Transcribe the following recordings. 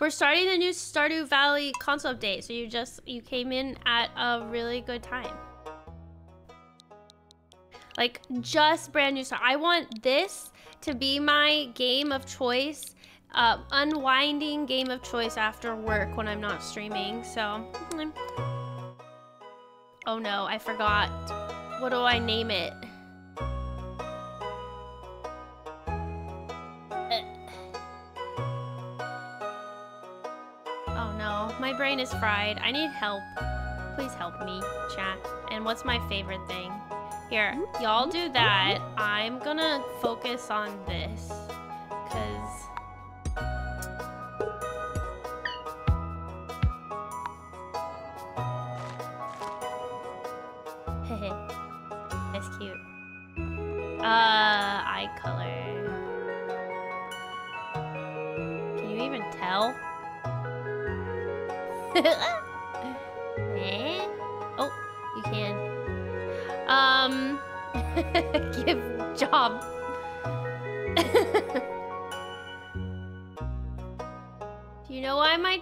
We're starting the new Stardew Valley console update, so you just you came in at a really good time. Like just brand new stuff. I want this to be my game of choice, uh, unwinding game of choice after work when I'm not streaming. So, oh no, I forgot. What do I name it? Brain is fried. I need help. Please help me, chat. And what's my favorite thing? Here, y'all do that. I'm gonna focus on this. Cause...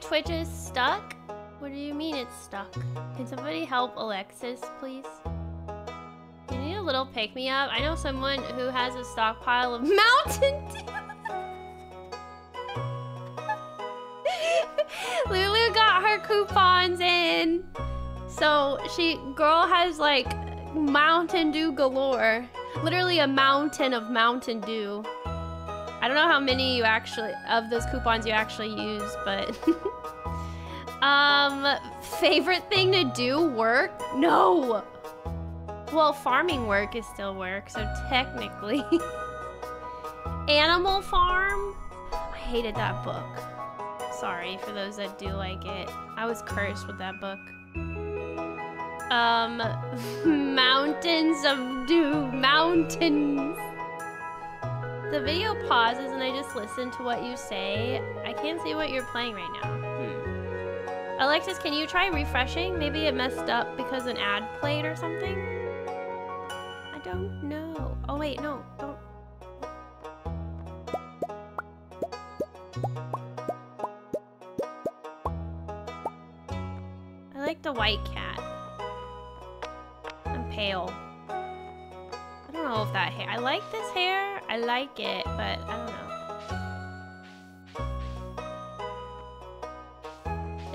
Twitch is stuck? What do you mean it's stuck? Can somebody help Alexis, please? You need a little pick-me-up? I know someone who has a stockpile of Mountain Dew. Lulu got her coupons in. So she, girl has like Mountain Dew galore. Literally a mountain of Mountain Dew. I don't know how many you actually, of those coupons you actually use, but. um, favorite thing to do? Work? No! Well, farming work is still work, so technically. Animal Farm? I hated that book. Sorry for those that do like it. I was cursed with that book. Um, mountains of dew, mountains. The video pauses and I just listen to what you say. I can't see what you're playing right now. Hmm. Alexis, can you try refreshing? Maybe it messed up because an ad played or something? I don't know. Oh wait, no, don't. I like the white cat. I'm pale. I don't know if that hair. I like this hair. I like it, but I don't know.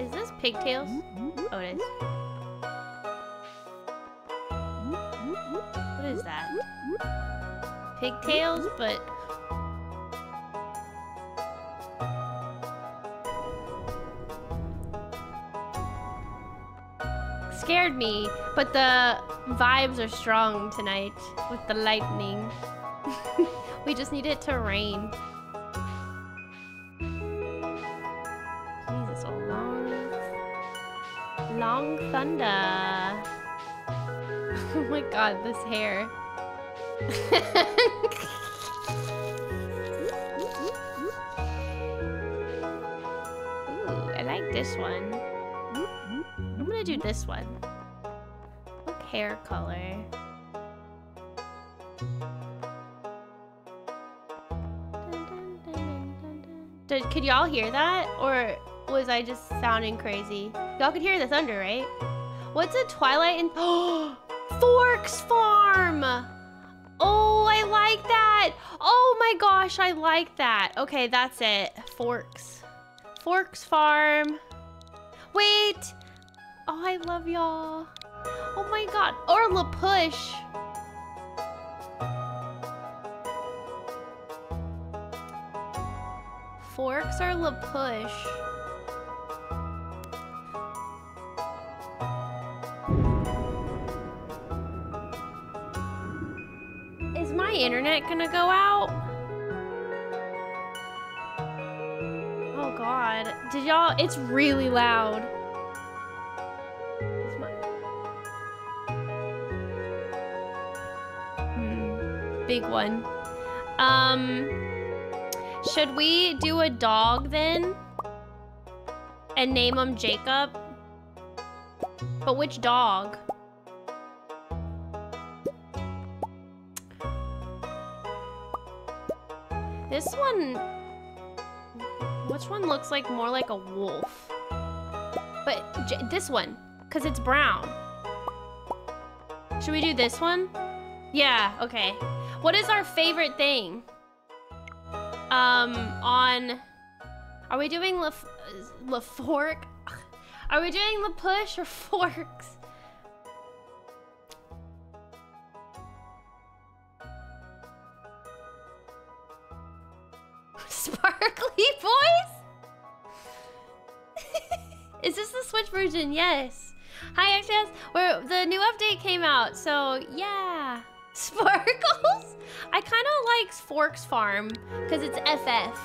Is this pigtails? Oh, it is. What is that? Pigtails, but... Scared me, but the vibes are strong tonight with the lightning. we just need it to rain. Jesus, a long... Long thunder. oh my god, this hair. Ooh, I like this one. I'm gonna do this one. What hair color? Could y'all hear that? Or was I just sounding crazy? Y'all could hear the thunder, right? What's a Twilight in- Forks Farm! Oh, I like that! Oh my gosh, I like that. Okay, that's it. Forks. Forks Farm. Wait! Oh, I love y'all. Oh my god. Or La Push. Forks or La Push? Is my internet gonna go out? Oh god. Did y'all? It's really loud. Hmm, Big one. Um, should we do a dog then? And name him Jacob? But which dog? This one... Which one looks like more like a wolf? But J this one, because it's brown. Should we do this one? Yeah, okay. What is our favorite thing? Um, on... Are we doing La, La Fork? Are we doing La Push or Forks? Sparkly boys? Is this the Switch version? Yes. Hi, XS. Where the new update came out, so yeah. Sparkles? I kind of like Forks Farm because it's FF.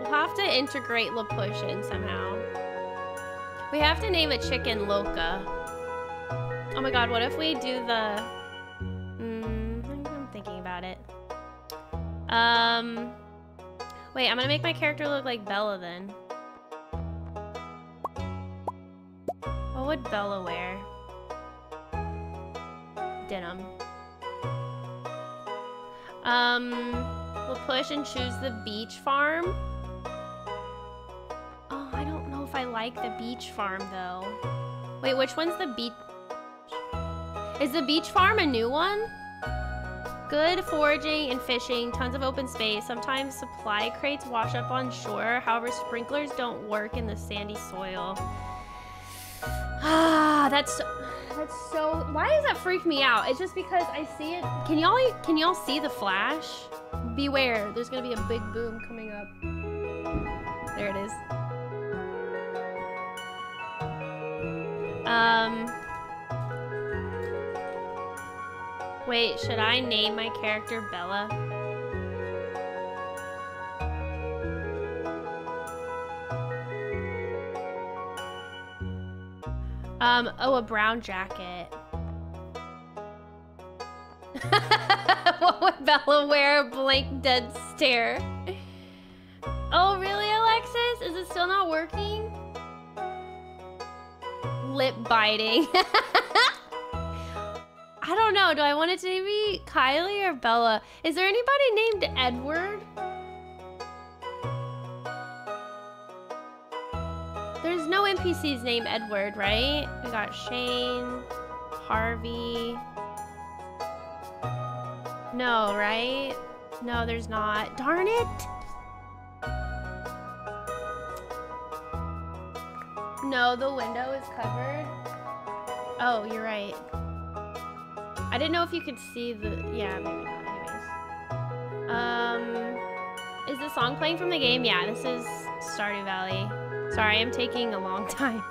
We'll have to integrate La Push in somehow. We have to name a chicken Loca. Oh my god, what if we do the... Mm, I'm thinking about it. Um... Wait, I'm gonna make my character look like Bella then. What would Bella wear? Denim. Um, we'll push and choose the beach farm. Oh, I don't know if I like the beach farm though. Wait, which one's the beach? Is the beach farm a new one? Good foraging and fishing, tons of open space. Sometimes supply crates wash up on shore. However, sprinklers don't work in the sandy soil. Ah, that's that's so. Why does that freak me out? It's just because I see it. Can y'all can y'all see the flash? Beware, there's gonna be a big boom coming up. There it is. Um. Wait, should I name my character Bella? Um, oh, a brown jacket. what would Bella wear? A blank dead stare. Oh, really, Alexis? Is it still not working? Lip biting. I don't know. Do I want it to be Kylie or Bella? Is there anybody named Edward? NPCs named Edward, right? We got Shane, Harvey. No, right? No, there's not. Darn it! No, the window is covered. Oh, you're right. I didn't know if you could see the... Yeah, maybe not. Anyways. Um... Is the song playing from the game? Yeah, this is Stardew Valley. Sorry, I'm taking a long time.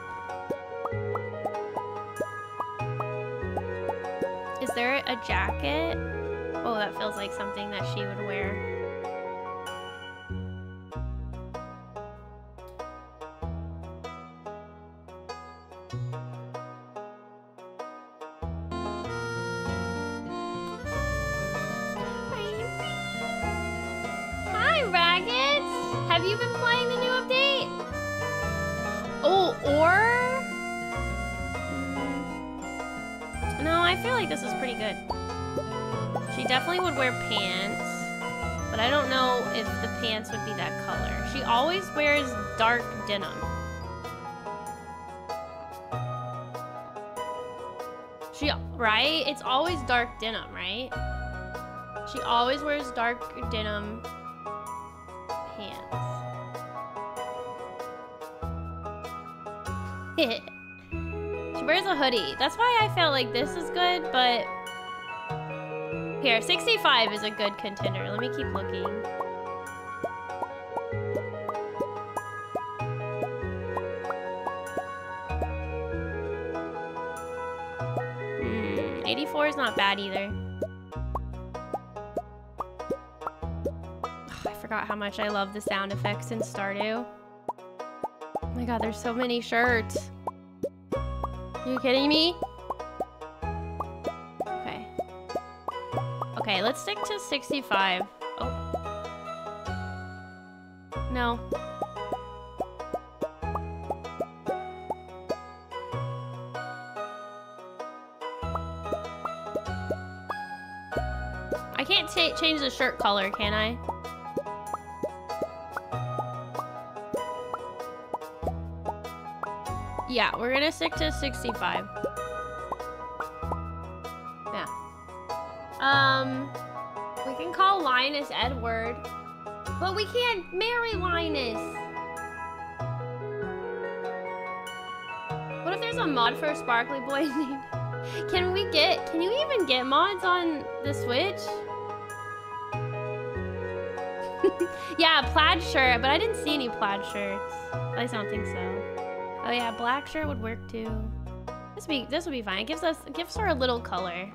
Is there a jacket? Oh, that feels like something that she would wear. It's always dark denim, right? She always wears dark denim pants. she wears a hoodie. That's why I felt like this is good, but... Here, 65 is a good contender. Let me keep looking. Is not bad either. I forgot how much I love the sound effects in Stardew. Oh my god, there's so many shirts. You kidding me? Okay. Okay, let's stick to 65. Oh. No. can't change the shirt color, can I? Yeah, we're gonna stick to 65. Yeah. Um, we can call Linus Edward, but we can't marry Linus. What if there's a mod for a sparkly boy name? Can we get, can you even get mods on the Switch? Yeah, plaid shirt, but I didn't see any plaid shirts. At least I don't think so. Oh yeah, black shirt would work too. This be this would be fine. It gives us it gives her a little color.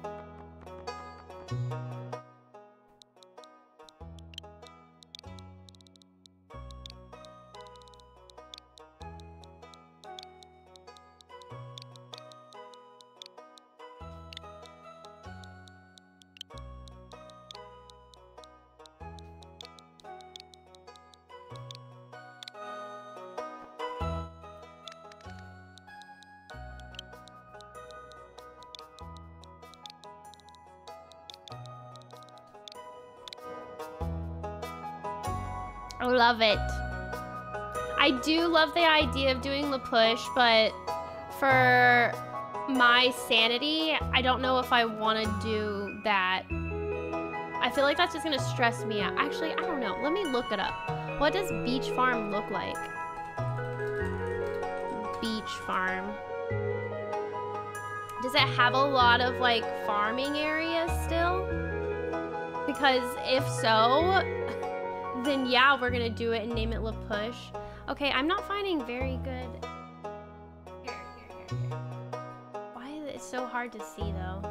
Love it. I do love the idea of doing the push, but for my sanity, I don't know if I want to do that. I feel like that's just going to stress me out. Actually, I don't know. Let me look it up. What does Beach Farm look like? Beach Farm. Does it have a lot of like farming areas still? Because if so, then yeah, we're gonna do it and name it La Push. Okay, I'm not finding very good. Here, here, here, here. Why is it so hard to see though?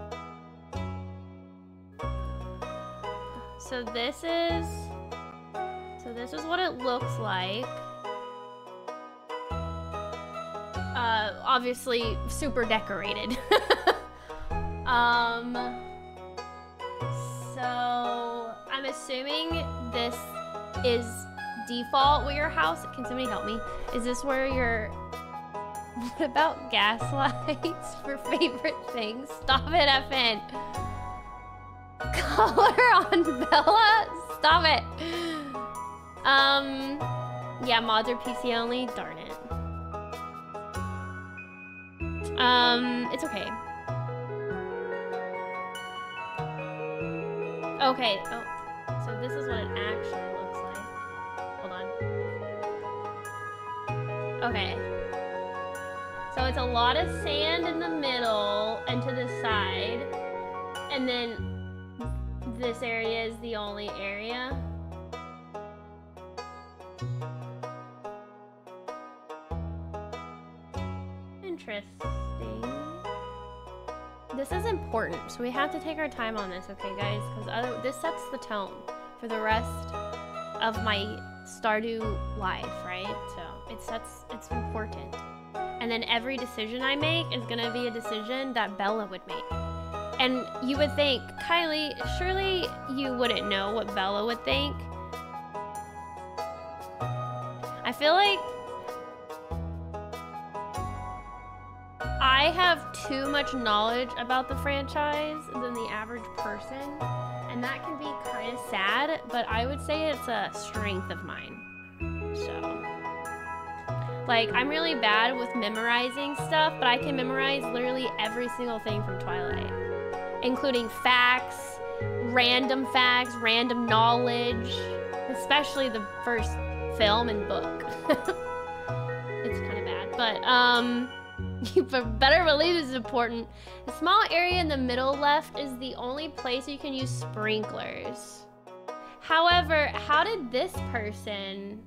So this is, so this is what it looks like. Uh, obviously super decorated. um, so I'm assuming this is default with your house. Can somebody help me? Is this where your... What about gas lights for favorite things? Stop it, FN. Color on Bella? Stop it. Um, yeah, mods are PC only. Darn it. Um, it's okay. Okay. Oh, so this is what it actually Okay. So it's a lot of sand in the middle and to the side. And then this area is the only area. Interesting. This is important, so we have to take our time on this, okay, guys? Because this sets the tone for the rest of my Stardew life, right? So it sets, it's important. And then every decision I make is gonna be a decision that Bella would make. And you would think, Kylie, surely you wouldn't know what Bella would think. I feel like I have too much knowledge about the franchise than the average person, and that can be kind of sad, but I would say it's a strength of mine. So, like, I'm really bad with memorizing stuff, but I can memorize literally every single thing from Twilight, including facts, random facts, random knowledge, especially the first film and book. it's kind of bad, but, um, you better believe this is important. The small area in the middle left is the only place you can use sprinklers. However, how did this person...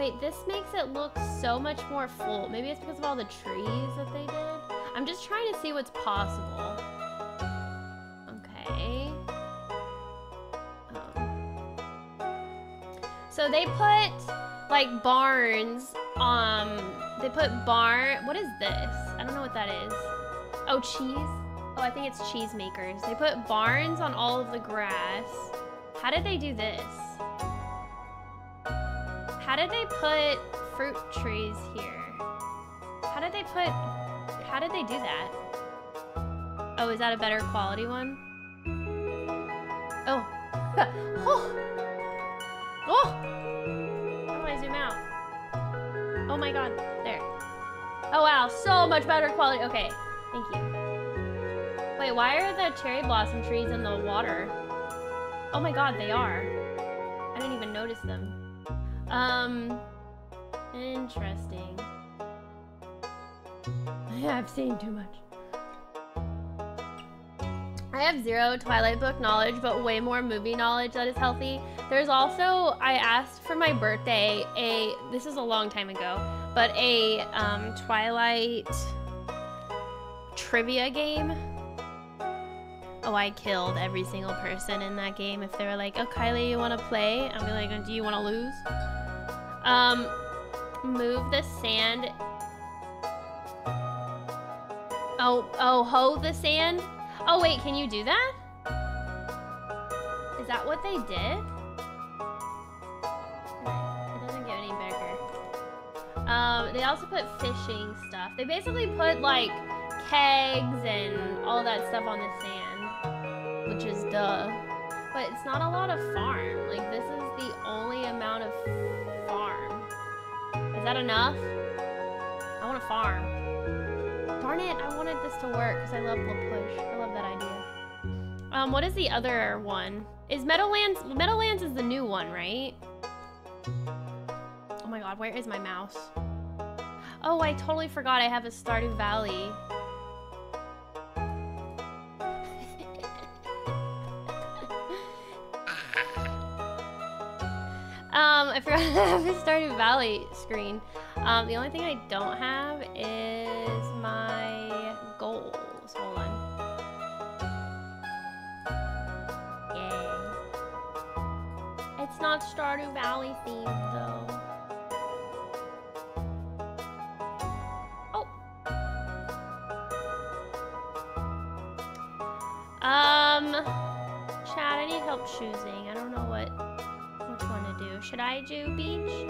Wait, this makes it look so much more full. Maybe it's because of all the trees that they did? I'm just trying to see what's possible. Okay. Um. So they put, like, barns, um, they put barn, what is this? I don't know what that is. Oh, cheese? Oh, I think it's cheese makers. They put barns on all of the grass. How did they do this? How did they put fruit trees here? How did they put, how did they do that? Oh, is that a better quality one? Oh. oh. Oh! How do I zoom out? Oh my god, there. Oh wow, so much better quality. Okay, thank you. Wait, why are the cherry blossom trees in the water? Oh my god, they are. I didn't even notice them. Um, interesting. I've seen too much. I have zero Twilight book knowledge, but way more movie knowledge that is healthy. There's also, I asked for my birthday a, this is a long time ago, but a um, Twilight trivia game. Oh, I killed every single person in that game. If they were like, oh, Kylie, you want to play? I'll be like, do you want to lose? Um, move the sand. Oh, oh, hoe the sand? Oh, wait, can you do that? Is that what they did? It doesn't get any bigger. Um, they also put fishing stuff. They basically put, like, kegs and all that stuff on the sand. Which is duh. But it's not a lot of farm. Like, this is the only amount of farm. Is that enough? I want a farm. Darn it, I wanted this to work because I love La Push. I love that idea. Um, what is the other one? Is Meadowlands, Meadowlands is the new one, right? Oh my god, where is my mouse? Oh, I totally forgot I have a Stardew Valley. Um, I forgot I have a Stardew Valley screen. Um, the only thing I don't have is my goals. Hold on. Yay. It's not Stardew Valley themed though. Oh. Um, Chad, I need help choosing. I don't know what Should I do beach?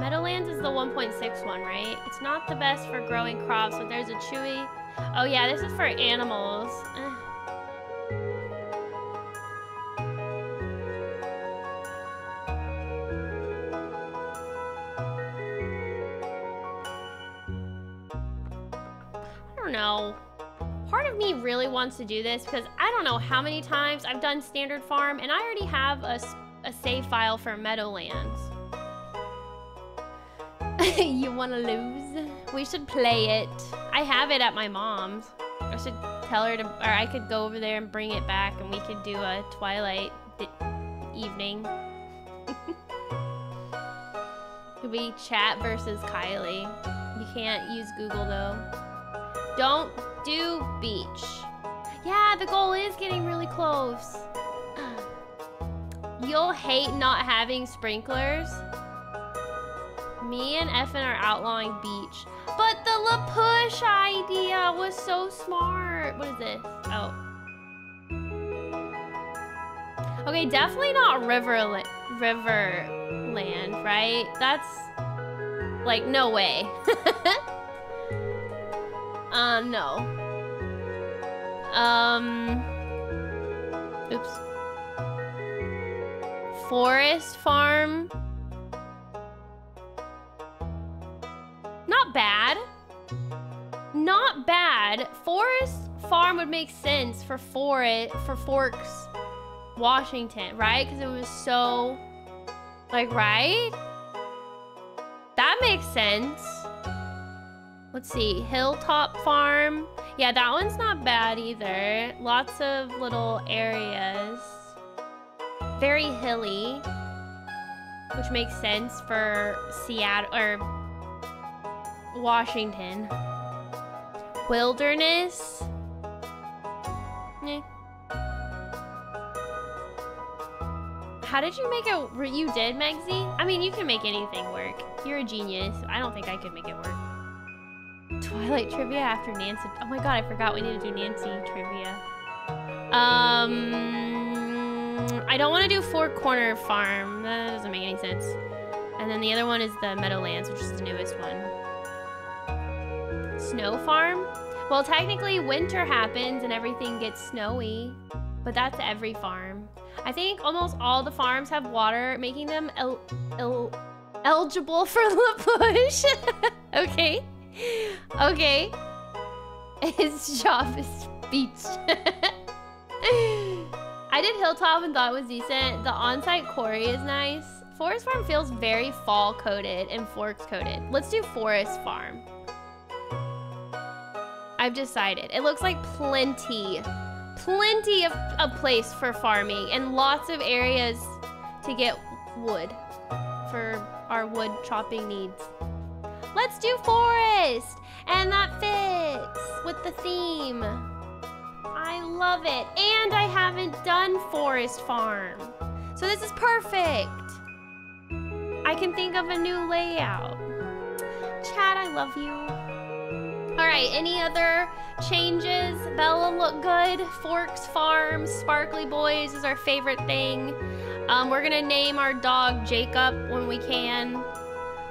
Meadowlands is the 1.6 one, right? It's not the best for growing crops, but there's a chewy. Oh yeah, this is for animals. Eh. I don't know. Part of me really wants to do this because I don't know how many times I've done standard farm and I already have a, a save file for Meadowlands. you want to lose? We should play it. I have it at my mom's. I should tell her to, or I could go over there and bring it back and we could do a Twilight evening. Could be chat versus Kylie. You can't use Google though. Don't do beach. Yeah, the goal is getting really close. You'll hate not having sprinklers. Me and Effin are outlawing beach. But the La Push idea was so smart. What is this? Oh. Okay, definitely not River Riverland, right? That's like no way. uh no. Um Oops. Forest Farm. Not bad. Not bad. Forest Farm would make sense for for it for Forks, Washington, right? Because it was so like right. That makes sense. Let's see, Hilltop Farm. Yeah, that one's not bad either. Lots of little areas. Very hilly, which makes sense for Seattle or Washington. Wilderness. How did you make it? You did, Megsy? I mean, you can make anything work. You're a genius. I don't think I could make it work. Twilight trivia after Nancy. Oh my god, I forgot we need to do Nancy trivia. Um, Mm, I don't want to do Four Corner Farm. That doesn't make any sense. And then the other one is the Meadowlands, which is the newest one. Snow Farm? Well, technically winter happens and everything gets snowy, but that's every farm. I think almost all the farms have water, making them el el eligible for La Push. okay. okay. His job is speech. I did Hilltop and thought it was decent. The on-site quarry is nice. Forest Farm feels very fall coated and forks coated. Let's do Forest Farm. I've decided. It looks like plenty, plenty of a place for farming and lots of areas to get wood for our wood chopping needs. Let's do forest! And that fits with the theme. I love it. And I haven't done forest farm. So this is perfect. I can think of a new layout. Chad, I love you. All right, any other changes? Bella look good. Forks Farm, Sparkly Boys is our favorite thing. Um, we're gonna name our dog Jacob when we can.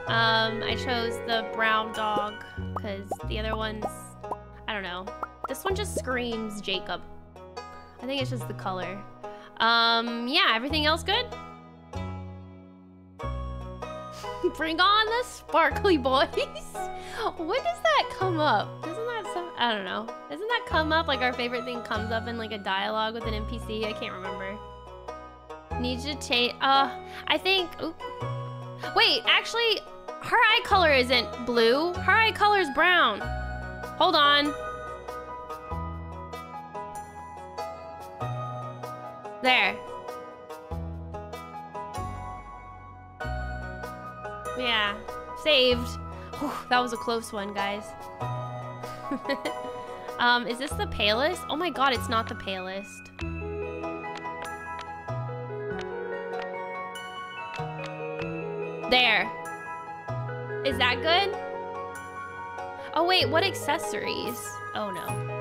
Um, I chose the brown dog because the other ones, I don't know. This one just screams Jacob. I think it's just the color. Um, yeah, everything else good? Bring on the sparkly boys. when does that come up? Doesn't that I don't know. Doesn't that come up like our favorite thing comes up in like a dialogue with an NPC? I can't remember. Need to change, uh, I think, oop. Wait, actually, her eye color isn't blue. Her eye color is brown. Hold on. There. Yeah, saved. Whew, that was a close one, guys. um, is this the palest? Oh my god, it's not the palest. There. Is that good? Oh wait, what accessories? Oh no.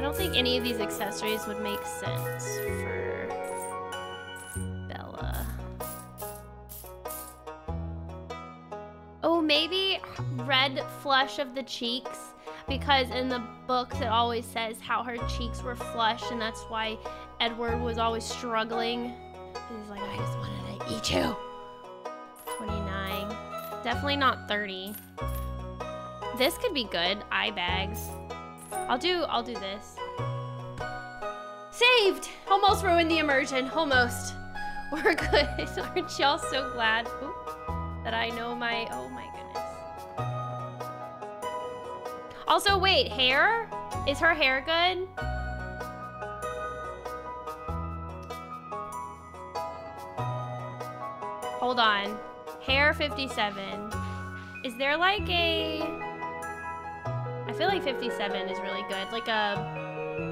I don't think any of these accessories would make sense for Bella. Oh, maybe red flush of the cheeks because in the books it always says how her cheeks were flush and that's why Edward was always struggling. He's like, I just wanted to eat you. 29. Definitely not 30. This could be good. Eye bags. I'll do, I'll do this. Saved! Almost ruined the immersion. Almost. We're good. Aren't y'all so glad Ooh, that I know my, oh my goodness. Also, wait, hair? Is her hair good? Hold on. Hair 57. Is there like a... I feel like 57 is really good. Like a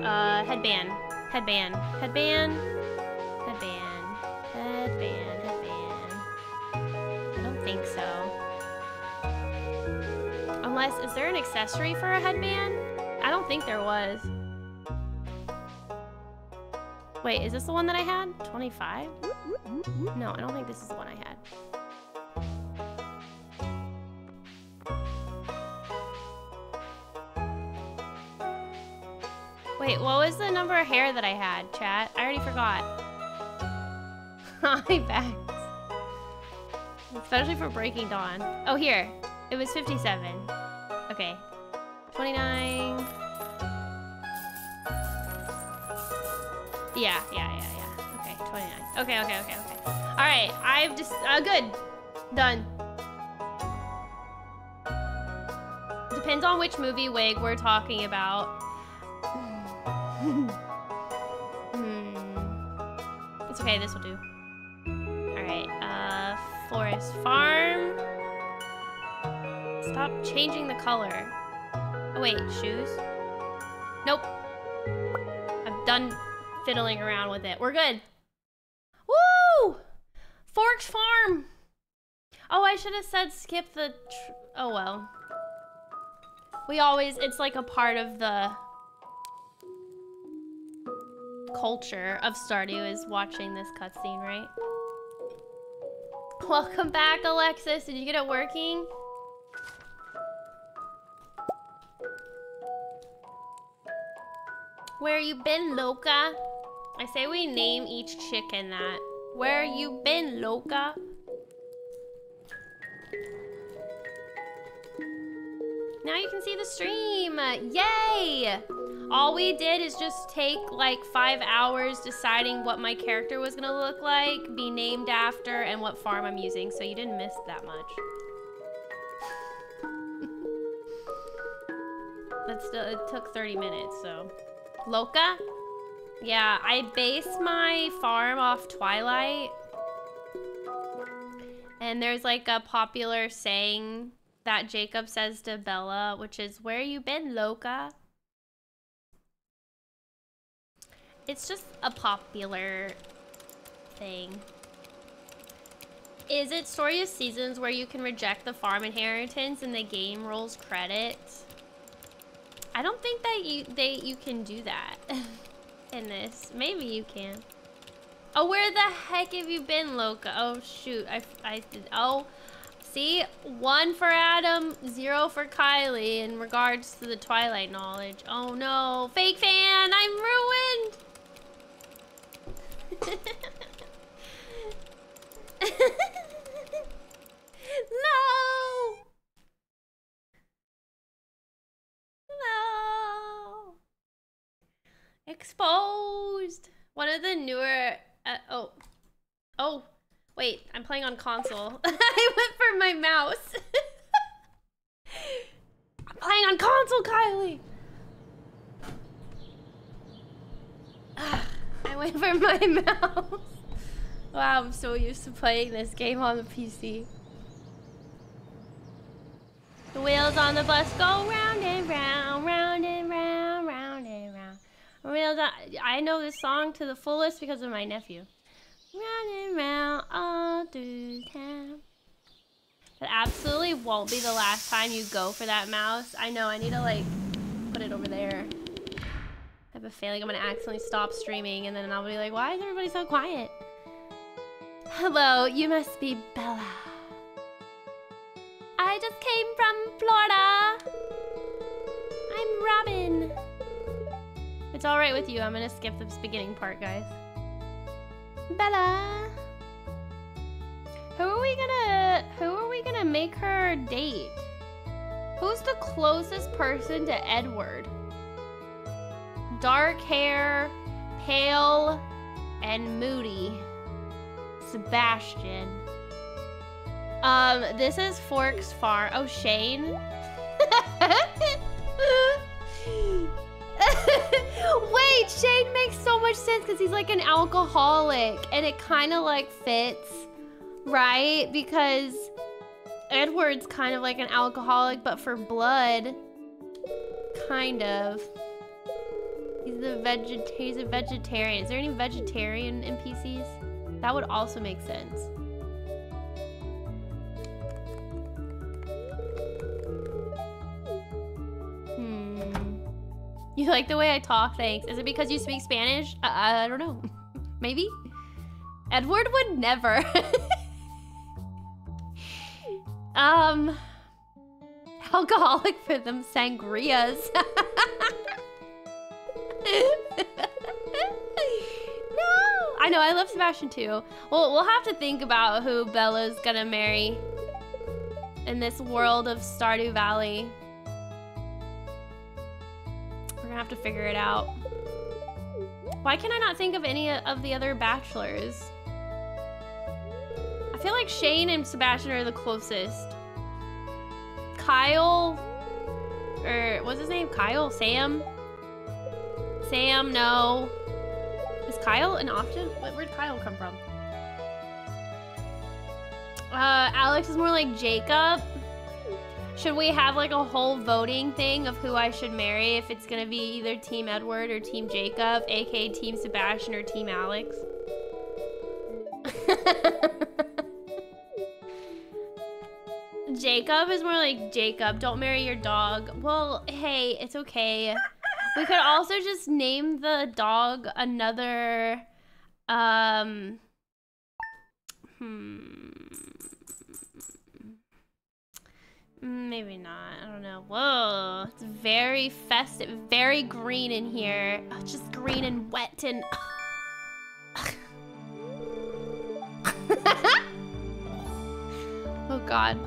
uh, headband. Headband. Headband. Headband. Headband. Headband. I don't think so. Unless, is there an accessory for a headband? I don't think there was. Wait, is this the one that I had? 25? No, I don't think this is the one I had. Wait, what was the number of hair that I had, chat? I already forgot. Eye bags. Especially for Breaking Dawn. Oh, here. It was 57. Okay. 29. Yeah, yeah, yeah, yeah. Okay, 29. Okay, okay, okay, okay. All right, I've just, uh, good. Done. Depends on which movie wig we're talking about. Hmm. It's okay, this will do. All right, uh, Forest Farm. Stop changing the color. Oh wait, shoes? Nope. I'm done fiddling around with it. We're good. Woo! Forks Farm. Oh, I should have said skip the... oh, well. We always... It's like a part of the culture of Stardew is watching this cutscene, right? Welcome back, Alexis. Did you get it working? Where you been, Loca? I say we name each chicken that. Where you been, Loca? Now you can see the stream. Yay! All we did is just take like five hours deciding what my character was gonna look like, be named after, and what farm I'm using, so you didn't miss that much. That still, it took 30 minutes, so. Loca? Yeah, I base my farm off Twilight. And there's like a popular saying that Jacob says to Bella, which is, where you been, Loca? It's just a popular thing. Is it Story of Seasons where you can reject the farm inheritance and the game rolls credit? I don't think that you they you can do that in this. Maybe you can. Oh, where the heck have you been, Loca? Oh, shoot. I, I did. Oh, see? One for Adam, zero for Kylie in regards to the Twilight knowledge. Oh, no. Fake fan, I'm ruined. No. No. Exposed. One of the newer, uh, oh, oh, wait, I'm playing on console. I went for my mouse. I'm playing on console, Kylie. I went for my mouse. Wow, I'm so used to playing this game on the PC. The wheels on the bus go round and round, round and round, round and round. Wheels I know this song to the fullest because of my nephew. Round and round all through town. That absolutely won't be the last time you go for that mouse. I know, I need to like put it over there. I have a feeling I'm gonna accidentally stop streaming and then I'll be like, why is everybody so quiet? Hello, you must be Bella. I just came from Florida. I'm Robin. It's alright with you. I'm gonna skip this beginning part, guys. Bella. Who are we gonna who are we gonna make her date? Who's the closest person to Edward? Dark hair, pale, and moody. Sebastian. Um, this is Forks Farm. Oh, Shane. Wait, Shane makes so much sense because he's like an alcoholic and it kind of like fits, right? Because Edward's kind of like an alcoholic, but for blood, kind of. He's a veget he's a vegetarian. Is there any vegetarian NPCs? That would also make sense. Hmm. You like the way I talk? Thanks. Is it because you speak Spanish? I, I don't know. Maybe? Edward would never. um, alcoholic for them sangrias. I know, I love Sebastian too. Well, we'll have to think about who Bella's gonna marry in this world of Stardew Valley. We're gonna have to figure it out. Why can I not think of any of the other bachelors? I feel like Shane and Sebastian are the closest. Kyle, or what's his name? Kyle? Sam? Sam, no. Is Kyle an option? Where'd Kyle come from? Uh, Alex is more like Jacob. Should we have like a whole voting thing of who I should marry if it's gonna be either Team Edward or Team Jacob, aka Team Sebastian or Team Alex? Jacob is more like Jacob. Don't marry your dog. Well, hey, it's okay. We could also just name the dog another, um, hmm. Maybe not. I don't know. Whoa. It's very festive. Very green in here. Oh, just green and wet and... oh, God.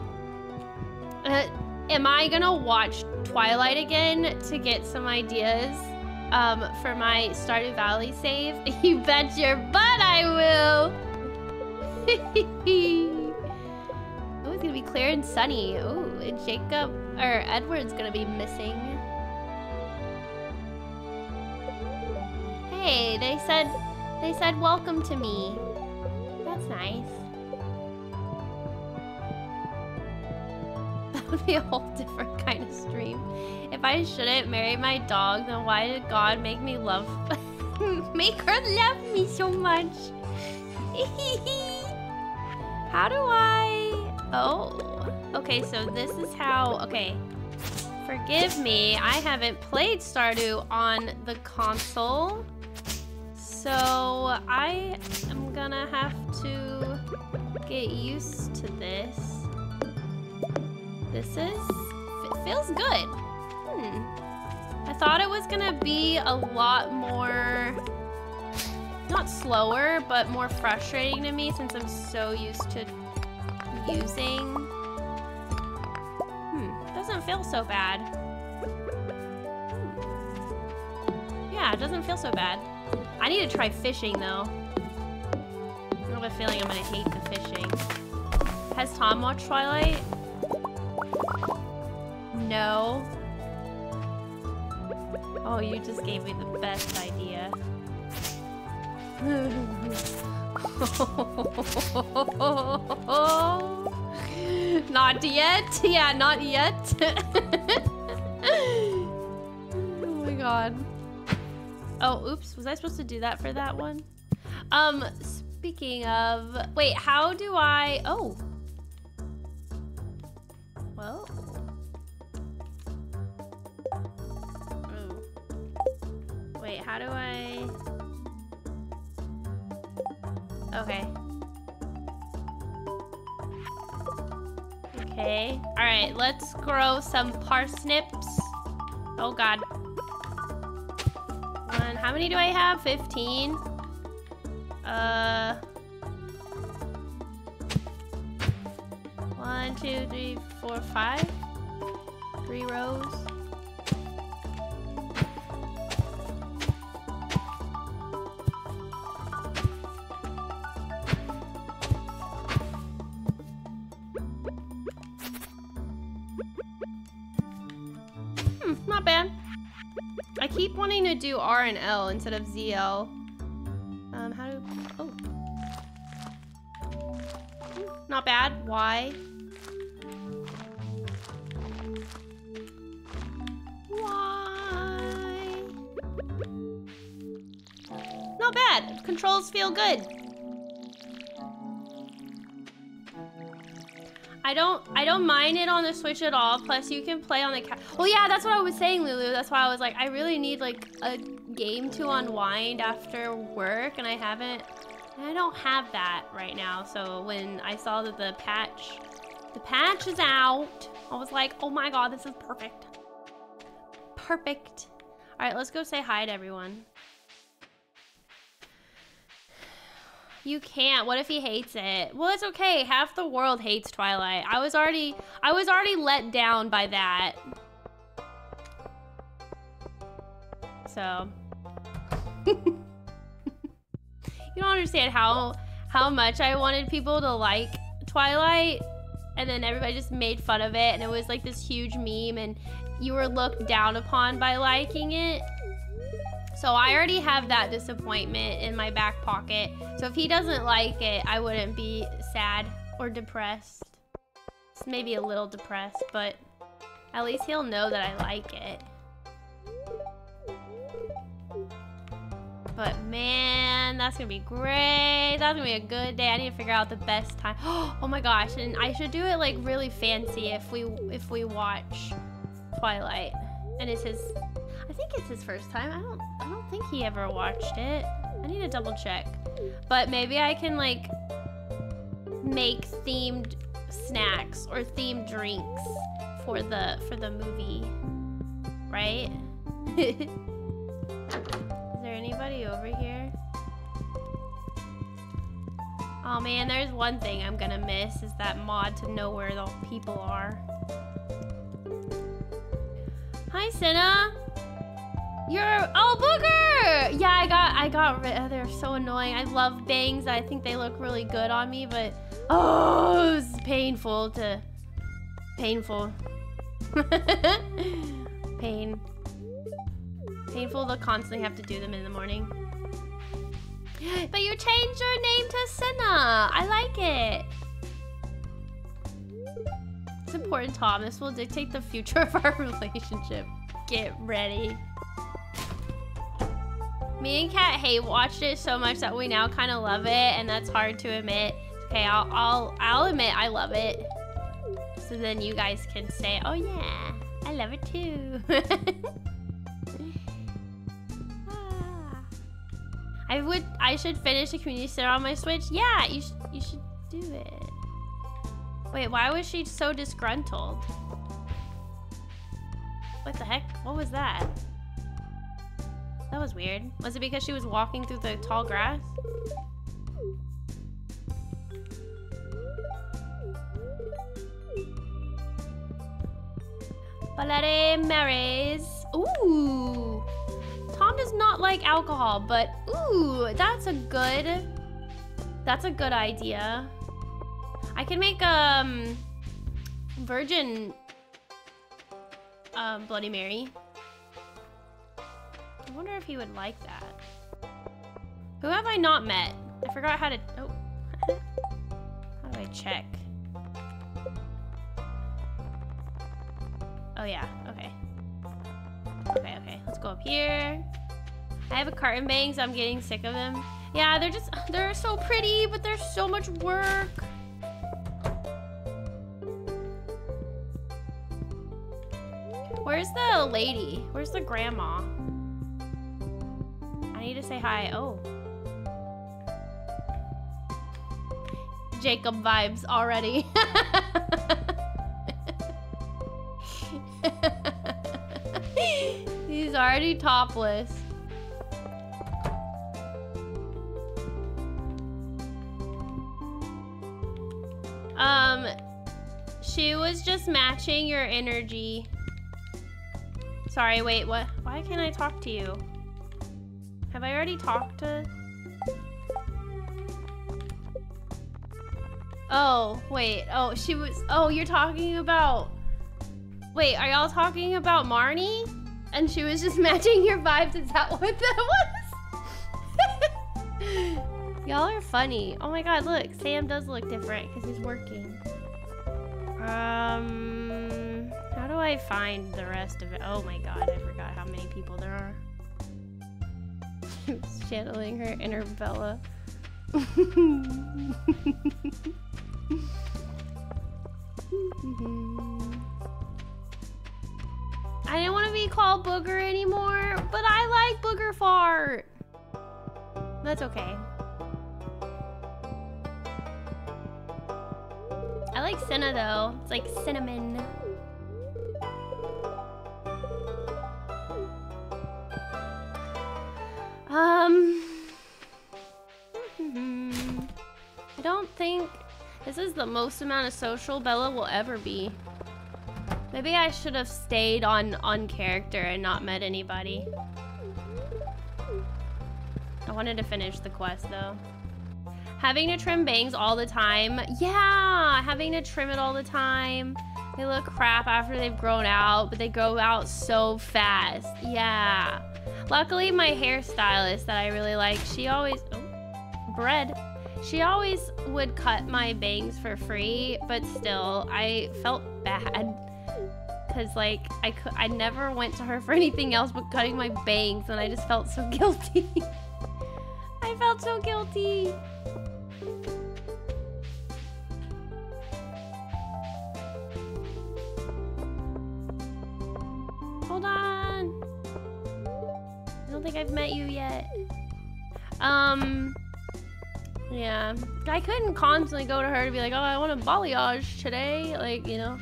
Uh, am I gonna watch Twilight again to get some ideas um, for my Stardew Valley save? You bet your butt I will. oh, it's gonna be clear and sunny. Oh, and Jacob or Edward's gonna be missing. Hey, they said they said welcome to me. That's nice. That would be a whole different kind of stream. If I shouldn't marry my dog, then why did God make me love make her love me so much? how do I Oh. Okay, so this is how okay. Forgive me, I haven't played Stardew on the console. So I am gonna have to get used to this. This is, It feels good. Hmm. I thought it was gonna be a lot more, not slower, but more frustrating to me since I'm so used to using. Hmm, doesn't feel so bad. Yeah, it doesn't feel so bad. I need to try fishing though. I have a feeling I'm gonna hate the fishing. Has Tom watched Twilight? No. Oh, you just gave me the best idea. not yet. Yeah, not yet. oh my god. Oh, oops. Was I supposed to do that for that one? Um, speaking of... Wait, how do I... Oh. Well... Oh. Wait, how do I... Okay. Okay. Alright, let's grow some parsnips. Oh god. One. How many do I have? 15? Uh... One, two, three, four, five. Three rows. Hmm, not bad. I keep wanting to do R and L instead of ZL. Um, how do... Oh. Hmm, Not bad. Y. Not bad. Controls feel good. I don't I don't mind it on the Switch at all. Plus you can play on the cat. Well, yeah, that's what I was saying, Lulu. That's why I was like, I really need like a game to unwind after work, and I haven't. I don't have that right now. So when I saw that the patch, the patch is out, I was like, oh my god, this is perfect. Perfect. All right, let's go say hi to everyone. You can't. What if he hates it? Well, it's okay. Half the world hates Twilight. I was already I was already let down by that. So You don't understand how how much I wanted people to like Twilight and then everybody just made fun of it and it was like this huge meme and you were looked down upon by liking it. So I already have that disappointment in my back pocket. So if he doesn't like it, I wouldn't be sad or depressed. It's maybe a little depressed, but at least he'll know that I like it. But man, that's gonna be great. That's gonna be a good day. I need to figure out the best time. Oh my gosh, and I should do it like really fancy if we if we watch Twilight. And it's his I think it's his first time. I don't I don't think he ever watched it. I need to double check. But maybe I can like make themed snacks or themed drinks for the for the movie. Right? Is there anybody over here? Oh man, there's one thing I'm gonna miss is that mod to know where the people are. Hi, Cinna. You're oh booger. Yeah, I got I got rid. Oh, they're so annoying. I love bangs. I think they look really good on me, but oh, it's painful to painful. Pain. Painful to constantly have to do them in the morning. But you changed your name to Cinna. I like it. It's important, Thomas. Will dictate the future of our relationship. Get ready. Me and Kat hate watched it so much that we now kind of love it, and that's hard to admit. Okay, I'll, I'll, I'll admit I love it. So then you guys can say, oh yeah, I love it too. I would, I should finish the community center on my Switch. Yeah, you should, you should do it. Wait, why was she so disgruntled? What the heck? What was that? That was weird. Was it because she was walking through the tall grass? Bloody Marys. Ooh. Tom does not like alcohol, but ooh, that's a good, that's a good idea. I can make um virgin um Bloody Mary. I wonder if he would like that. Who have I not met? I forgot how to, oh. how do I check? Oh yeah, okay. Okay, okay, let's go up here. I have a curtain bang, so I'm getting sick of them. Yeah, they're just, they're so pretty, but there's so much work. Where's the lady? Where's the grandma? I need to say hi. Oh. Jacob vibes already. He's already topless. Um, she was just matching your energy. Sorry, wait, what? Why can't I talk to you? Have I already talked to... Oh, wait. Oh, she was... Oh, you're talking about... Wait, are y'all talking about Marnie? And she was just matching your vibes? Is that what that was? y'all are funny. Oh my god, look. Sam does look different because he's working. Um... How do I find the rest of it? Oh my god, I forgot how many people there are. channeling her inner Bella. I didn't want to be called Booger anymore, but I like Booger Fart. That's okay. I like Cinna though. It's like cinnamon. Um, I don't think this is the most amount of social Bella will ever be. Maybe I should have stayed on on character and not met anybody. I wanted to finish the quest though. Having to trim bangs all the time. Yeah, having to trim it all the time. They look crap after they've grown out, but they grow out so fast. Yeah. Luckily, my hairstylist that I really like, she always, oh, bread. She always would cut my bangs for free, but still, I felt bad. Cause like, I, could, I never went to her for anything else but cutting my bangs and I just felt so guilty. I felt so guilty. Think I've met you yet. Um, yeah. I couldn't constantly go to her to be like, oh, I want a balayage today. Like, you know.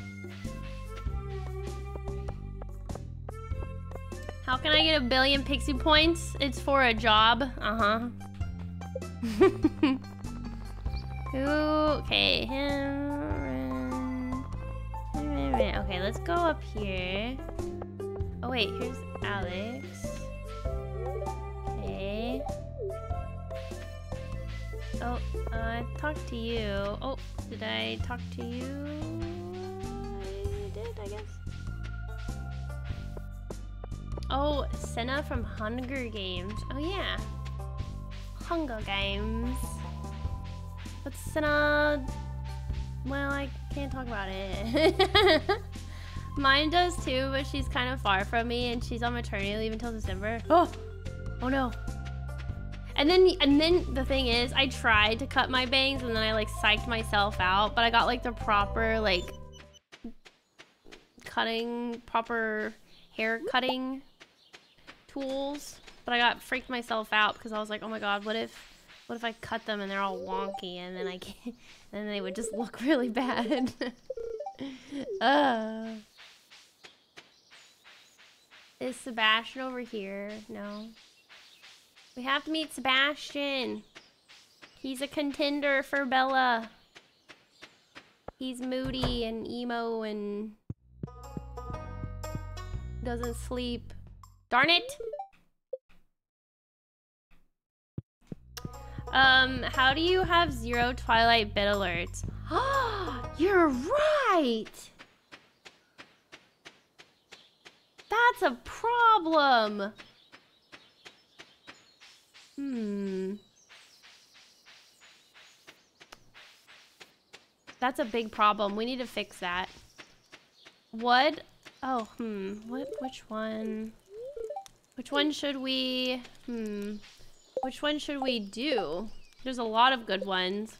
How can I get a billion pixie points? It's for a job. Uh-huh. okay. Okay, let's go up here. Oh wait, here's Alex. Oh, I talked to you. Oh, did I talk to you? I did, I guess. Oh, Cinna from Hunger Games. Oh yeah. Hunger Games. But Cinna... Well, I can't talk about it. Mine does too, but she's kind of far from me and she's on maternity leave until December. Oh! Oh no. And then, and then the thing is, I tried to cut my bangs and then I like psyched myself out, but I got like the proper like cutting, proper hair cutting tools. But I got freaked myself out because I was like, oh my god, what if, what if I cut them and they're all wonky and then I can't, then they would just look really bad. uh. Is Sebastian over here? No. We have to meet Sebastian. He's a contender for Bella. He's moody and emo and doesn't sleep. Darn it! Um, how do you have zero Twilight bit alerts? You're right! That's a problem! Hmm. That's a big problem. We need to fix that. What? Oh, hmm. What? Which one? Which one should we... Hmm. Which one should we do? There's a lot of good ones.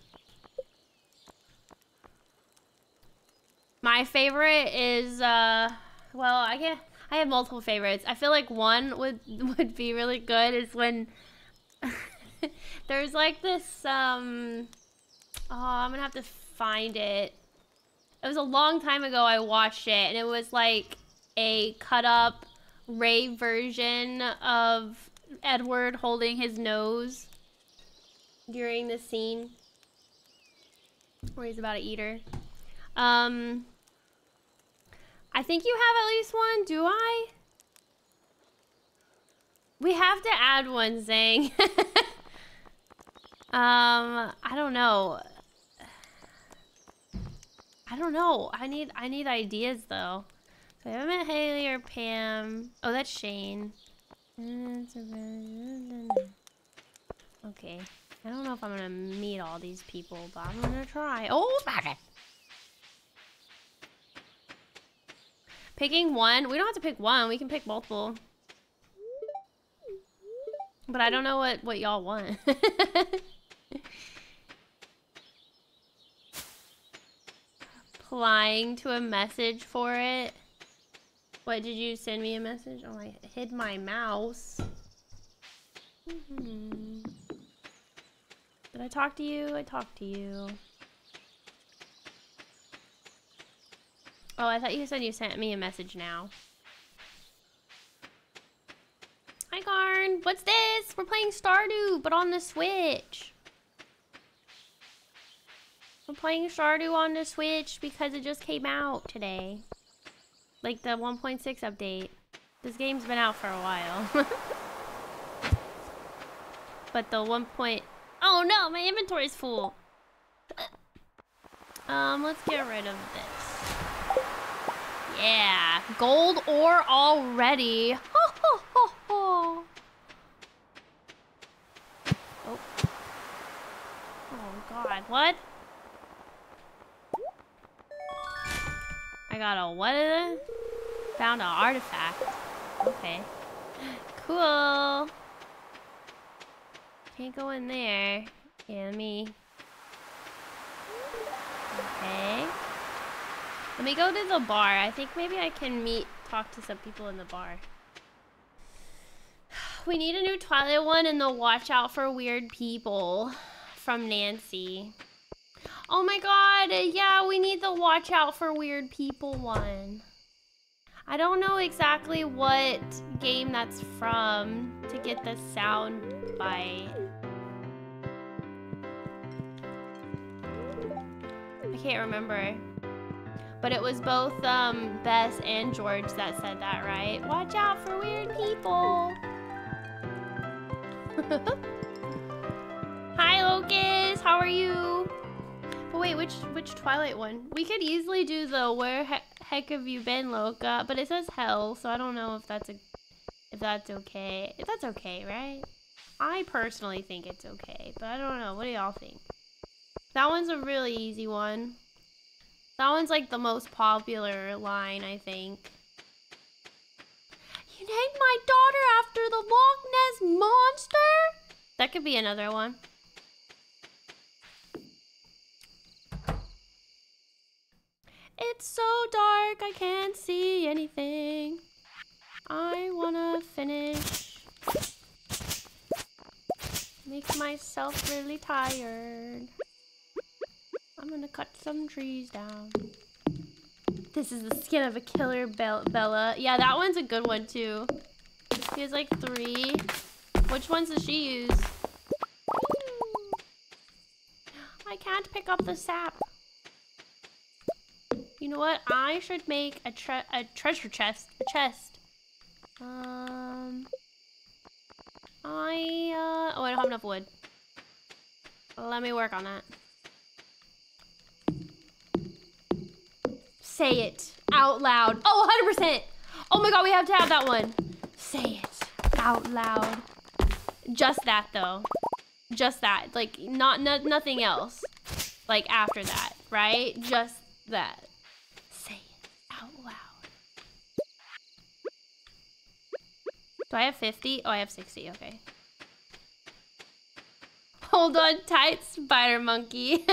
My favorite is, uh... Well, I get... I have multiple favorites. I feel like one would would be really good is when there's like this um oh I'm gonna have to find it. It was a long time ago I watched it and it was like a cut up Ray version of Edward holding his nose during the scene where he's about to eat her. Um I think you have at least one, do I? We have to add one, Zang. um, I don't know. I don't know. I need I need ideas though. So I haven't met Haley or Pam. Oh, that's Shane. Okay. I don't know if I'm gonna meet all these people, but I'm gonna try. Oh, it! Picking one? We don't have to pick one. We can pick multiple. But I don't know what, what y'all want. Applying to a message for it. What, did you send me a message? Oh, I hid my mouse. Mm -hmm. Did I talk to you? I talked to you. Oh, I thought you said you sent me a message now. Hi, Garn. What's this? We're playing Stardew, but on the Switch. We're playing Stardew on the Switch because it just came out today. Like the 1.6 update. This game's been out for a while. but the 1. Point... Oh no, my inventory's full. Um, let's get rid of this. Yeah, gold ore already. God, what? I got a what? Found an artifact. Okay. Cool. Can't go in there. Yeah, let me... Okay. Let me go to the bar. I think maybe I can meet, talk to some people in the bar. We need a new Twilight one and the watch out for weird people from Nancy. Oh my god, yeah, we need the watch out for weird people one. I don't know exactly what game that's from to get the sound bite. I can't remember. But it was both um, Bess and George that said that, right? Watch out for weird people. Hi, Locust. How are you? But wait, which which Twilight one? We could easily do the where he heck have you been, Loca? But it says hell, so I don't know if that's a if that's okay. If that's okay, right? I personally think it's okay, but I don't know. What do y'all think? That one's a really easy one. That one's like the most popular line, I think. You named my daughter after the Loch Ness Monster? That could be another one. It's so dark, I can't see anything. I wanna finish. Make myself really tired. I'm gonna cut some trees down. This is the skin of a killer Be Bella. Yeah, that one's a good one too. She has like three. Which ones does she use? I can't pick up the sap. You know what? I should make a, tre a treasure chest. A chest. Um. I, uh, oh, I don't have enough wood. Let me work on that. Say it out loud. Oh, 100%. Oh my god, we have to have that one. Say it out loud. Just that, though. Just that. Like, not, not nothing else. Like, after that, right? Just that. Say it out loud. Do I have 50? Oh, I have 60. Okay. Hold on tight, spider monkey.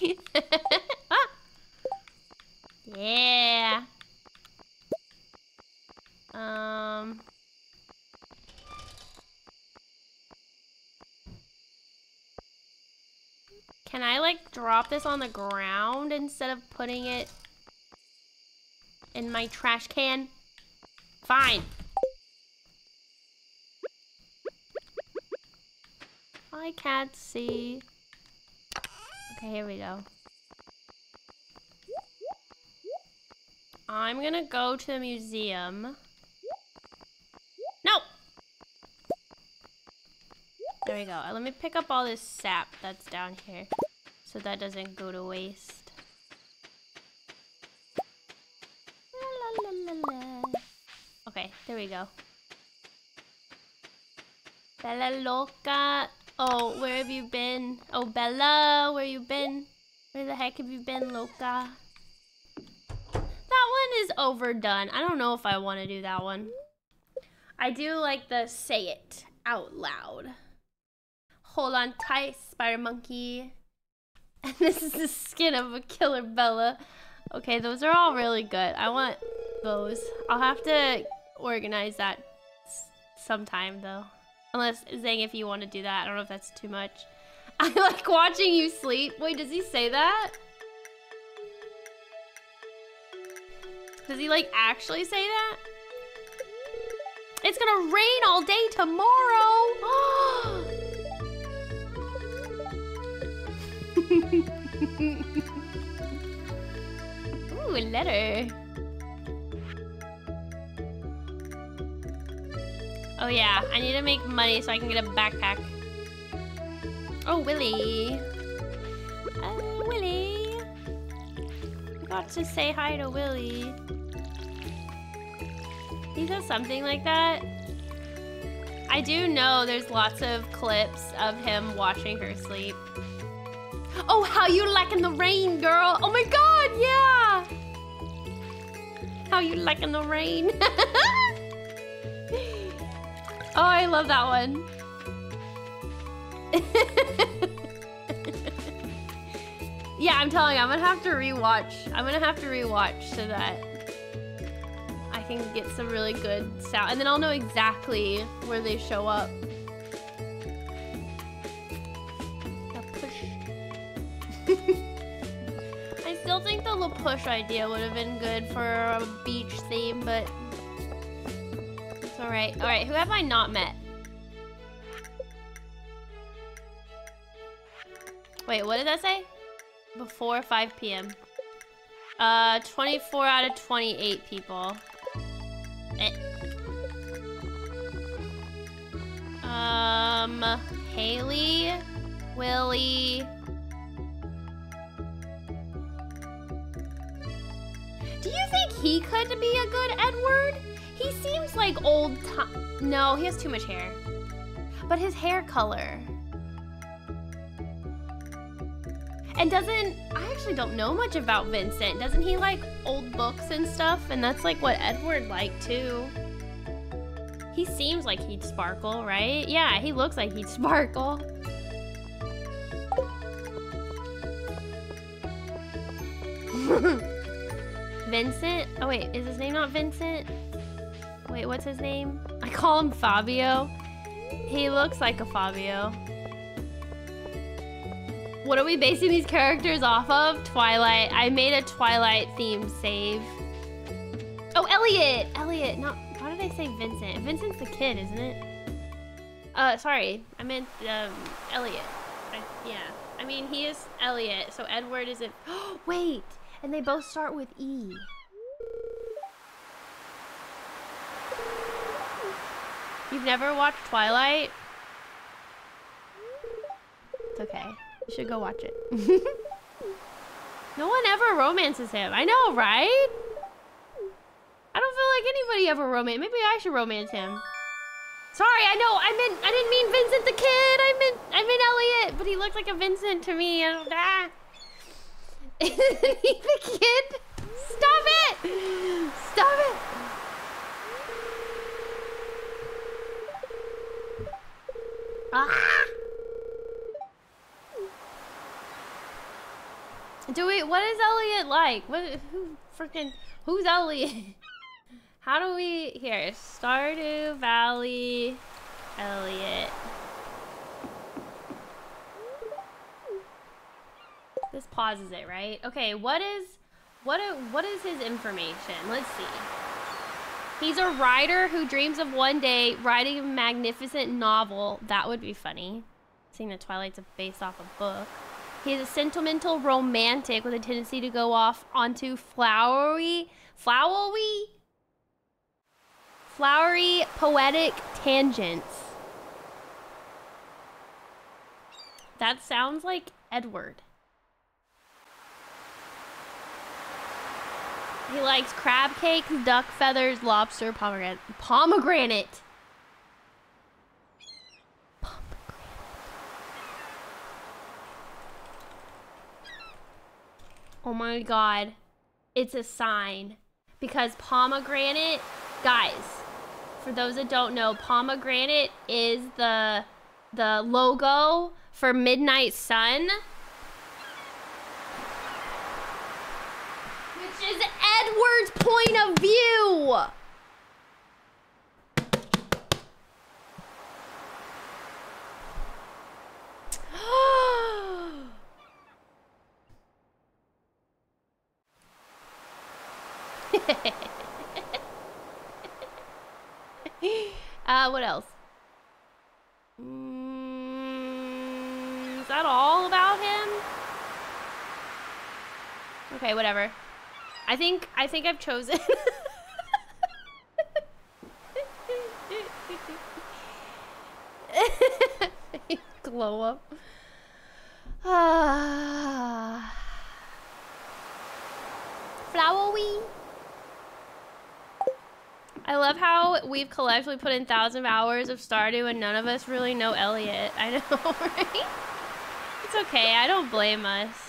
yeah. Um. Can I like drop this on the ground instead of putting it in my trash can? Fine. I can't see. Okay, here we go. I'm gonna go to the museum. No! There we go. Let me pick up all this sap that's down here so that doesn't go to waste. La, la, la, okay, there we go. Bella Loca. Oh, where have you been? Oh, Bella, where you been? Where the heck have you been, Loca? That one is overdone. I don't know if I want to do that one. I do like the say it out loud. Hold on tight, spider monkey. And this is the skin of a killer Bella. Okay, those are all really good. I want those. I'll have to organize that sometime though. Unless, Zang, if you want to do that. I don't know if that's too much. I like watching you sleep. Wait, does he say that? Does he like actually say that? It's gonna rain all day tomorrow. Ooh, a letter. Oh yeah, I need to make money so I can get a backpack. Oh, Willy. Uh, Willy. Got to say hi to Willy. He says something like that. I do know there's lots of clips of him watching her sleep. Oh, how you liking the rain, girl? Oh my god, yeah! How you liking the rain? Oh, I love that one. yeah, I'm telling you, I'm gonna have to rewatch. I'm gonna have to rewatch so that I can get some really good sound. And then I'll know exactly where they show up. I still think the La Push idea would have been good for a beach theme, but Alright, alright. Who have I not met? Wait, what did that say? before 5 p.m. Uh, 24 out of 28 people. Eh. Um, Haley, Willy. Do you think he could be a good Edward? He seems like old time. No, he has too much hair. But his hair color. And doesn't, I actually don't know much about Vincent. Doesn't he like old books and stuff? And that's like what Edward liked too. He seems like he'd sparkle, right? Yeah, he looks like he'd sparkle. Vincent? Oh wait, is his name not Vincent? Wait, what's his name? I call him Fabio. He looks like a Fabio. What are we basing these characters off of? Twilight. I made a Twilight themed save. Oh, Elliot! Elliot, not, why did I say Vincent? Vincent's the kid, isn't it? Uh, sorry, I meant, um, Elliot. I, yeah. I mean, he is Elliot, so Edward isn't, oh, wait! And they both start with E. You've never watched Twilight? It's okay. You should go watch it. no one ever romances him. I know, right? I don't feel like anybody ever romance. Maybe I should romance him. Sorry, I know. I meant I didn't mean Vincent the kid. I meant I meant Elliot, but he looked like a Vincent to me. I don't, ah. The kid? Stop it! Stop it! Ah! Do we? What is Elliot like? What? Who freaking? Who's Elliot? How do we? Here, Stardew Valley, Elliot. This pauses it, right? Okay, what is, what? What is his information? Let's see. He's a writer who dreams of one day writing a magnificent novel. That would be funny. Seeing that Twilight's based off a book. He's a sentimental romantic with a tendency to go off onto flowery, flowery, flowery poetic tangents. That sounds like Edward. He likes crab cakes, duck feathers, lobster, pomegranate. Pomegranate! Oh my god. It's a sign. Because pomegranate, guys, for those that don't know, pomegranate is the the logo for Midnight Sun. Which is Edward's point of view. uh, what else? Mm, is that all about him? Okay, whatever. I think I think I've chosen. Glow up. Ah. Flowery. I love how we've collectively put in thousands of hours of Stardew and none of us really know Elliot. I know, right? It's okay. I don't blame us.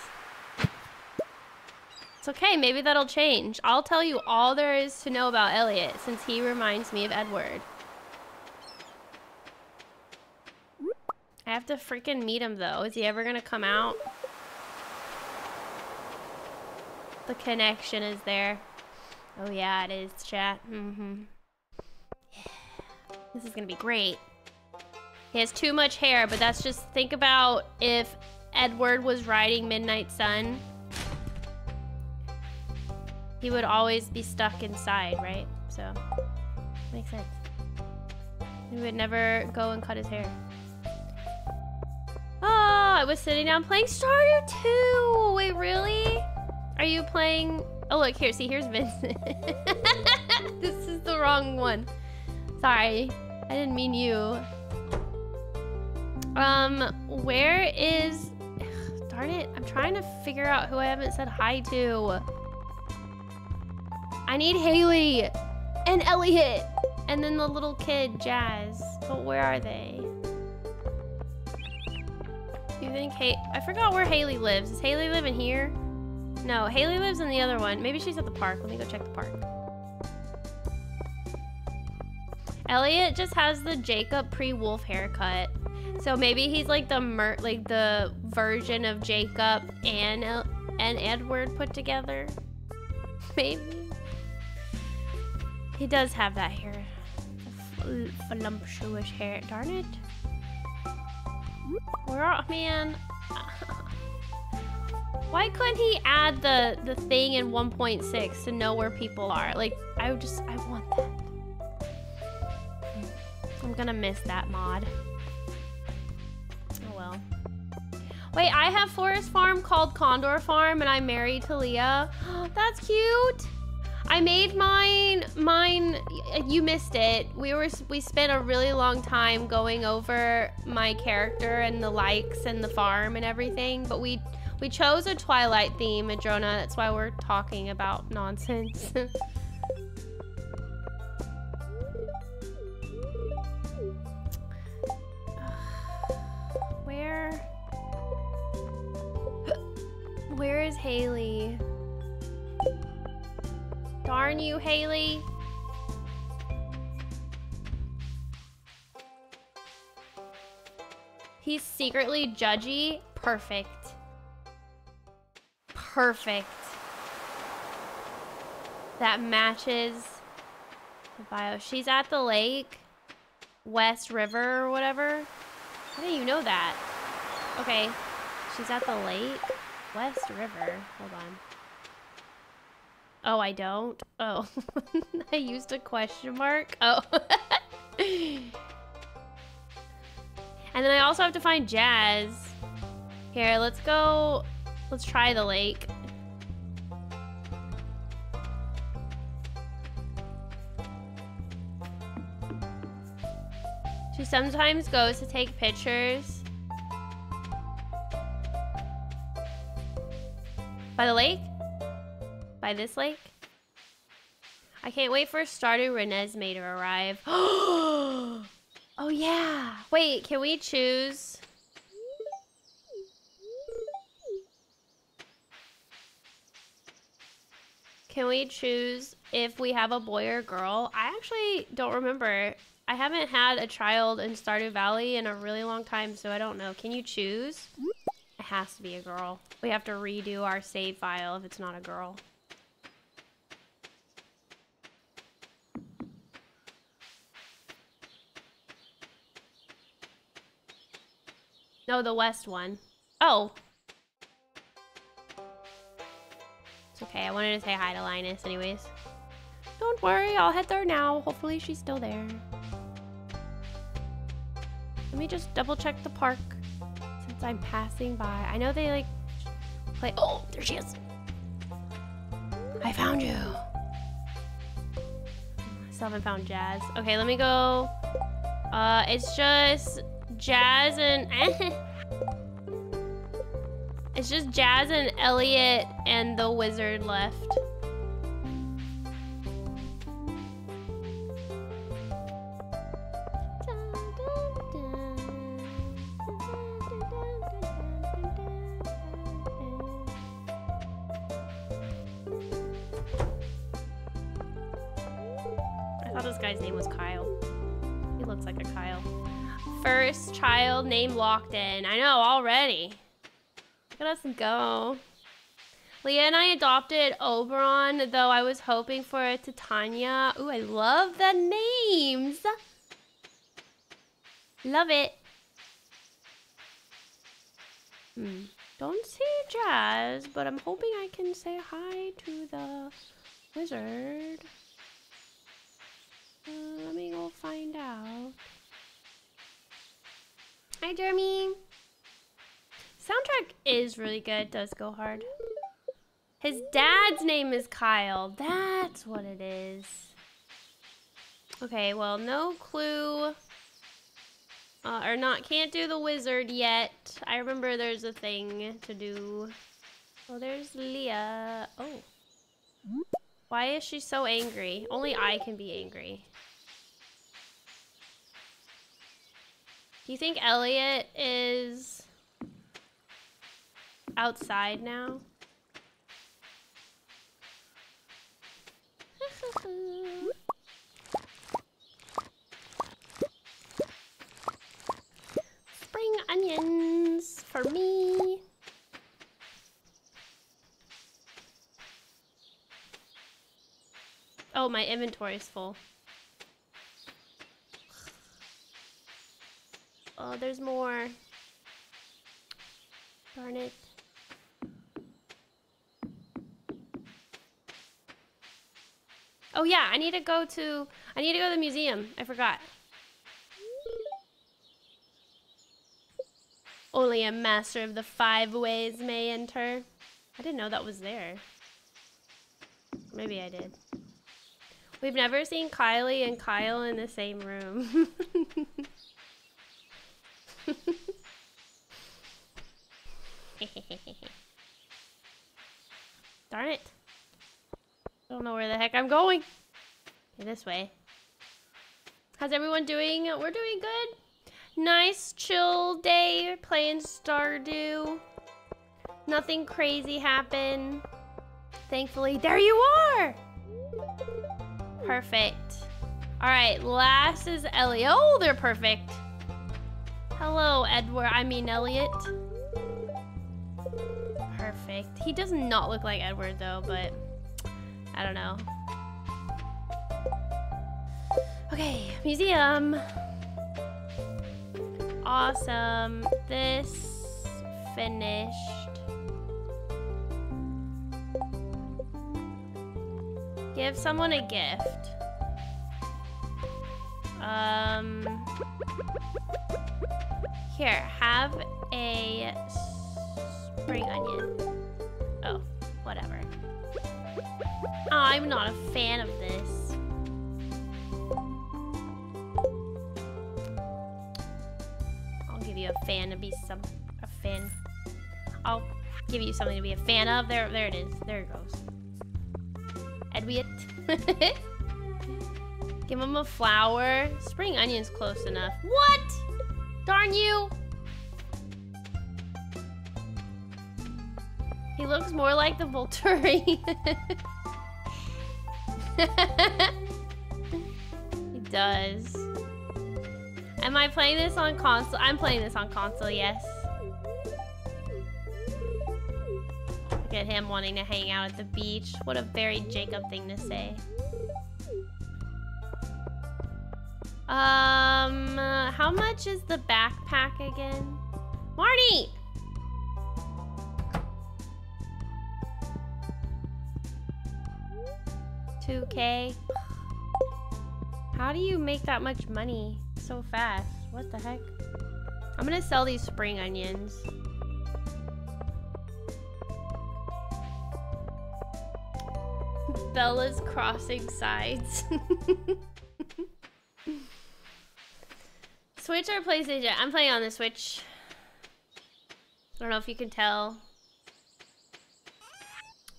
Okay. Maybe that'll change. I'll tell you all there is to know about Elliot since he reminds me of Edward. I have to freaking meet him though. Is he ever gonna come out? The connection is there. Oh yeah, it is, chat. Mm-hmm. This is gonna be great. He has too much hair, but that's just, think about if Edward was riding Midnight Sun. He would always be stuck inside, right? So, makes sense. He would never go and cut his hair. Oh, I was sitting down playing Stardew 2. Wait, really? Are you playing? Oh, look, here, see, here's Vincent. this is the wrong one. Sorry, I didn't mean you. Um, where is... Ugh, darn it, I'm trying to figure out who I haven't said hi to. I need Haley and Elliot and then the little kid, Jas. But where are they? You think Hay- I forgot where Haley lives. Does Haley live in here? No, Haley lives in the other one. Maybe she's at the park. Let me go check the park. Elliot just has the Jacob pre-wolf haircut. So maybe he's like the mer like the version of Jacob and El and Edward put together. maybe. He does have that hair. Voluptuous hair. Darn it. Where are man? Why couldn't he add the the thing in 1.6 to know where people are? Like I just I want that. I'm gonna miss that mod. Oh well. Wait, I have Forest Farm called Condor Farm and I'm married to Leah. That's cute. I made mine, mine, you missed it. We were, we spent a really long time going over my character and the likes and the farm and everything, but we, we chose a Twilight theme, Adrona. That's why we're talking about nonsense. Where? Where is Haley? Darn you, Haley. He's secretly judgy. Perfect. Perfect. That matches the bio. She's at the lake. West River or whatever. How do you know that? Okay. She's at the lake. West River. Hold on. Oh, I don't? Oh. I used a question mark? Oh. and then I also have to find Jas. Here, let's go... Let's try the lake. She sometimes goes to take pictures. By the lake? By this lake? I can't wait for Stardew Renesmee to arrive. oh yeah. Wait, can we choose? Can we choose if we have a boy or girl? I actually don't remember. I haven't had a child in Stardew Valley in a really long time, so I don't know. Can you choose? It has to be a girl. We have to redo our save file if it's not a girl. No, the west one. Oh. It's okay. I wanted to say hi to Linus anyways. Don't worry. I'll head there now. Hopefully she's still there. Let me just double check the park since I'm passing by. I know they like play. Oh, there she is. I found you. I Still haven't found Jas. Okay, let me go. Uh, it's just Jas and... it's just Jas and Elliot and the wizard left. Lockton. I know, already. Look at us go. Leah and I adopted Oberon, though I was hoping for a Titania. Ooh, I love the names. Love it. Hmm. Don't see Jas, but I'm hoping I can say hi to the wizard. Uh, let me go find out. Hi, Jeremy. Soundtrack is really good. Does go hard. His dad's name is Kyle. That's what it is. Okay, well, no clue. Uh, or not, can't do the wizard yet. I remember there's a thing to do. Oh, there's Leah. Oh. Why is she so angry? Only I can be angry. Do you think Elliott is outside now? Spring onions for me. Oh, my inventory is full. Oh, there's more. Darn it. Oh yeah, I need to go to I need to go to the museum. I forgot. Only a master of the five ways may enter. I didn't know that was there. Maybe I did. We've never seen Kylie and Kyle in the same room. Darn it. I don't know where the heck I'm going. Okay, this way. How's everyone doing? We're doing good. Nice, chill day playing Stardew. Nothing crazy happened. Thankfully, there you are! Perfect. All right, last is Elliott. Oh, they're perfect. Hello, Edward. I mean, Elliott. Perfect. He does not look like Edward, though, but... I don't know. Okay, museum. Awesome. This finished. Give someone a gift. Um, here, have a spring onion. Oh, whatever. Oh, I'm not a fan of this. I'll give you a fan to be some a fan. I'll give you something to be a fan of. There, there it is. There it goes. Edwiet. give him a flower. Spring onion's close enough. What? Darn you! He looks more like the Volturi. he does. Am I playing this on console? I'm playing this on console, yes. Look at him wanting to hang out at the beach. What a very Jacob thing to say. Um, how much is the backpack again? Marnie! 2k. How do you make that much money so fast? What the heck? I'm gonna sell these spring onions. Bella's crossing sides. Switch or PlayStation? I'm playing on the Switch. I don't know if you can tell.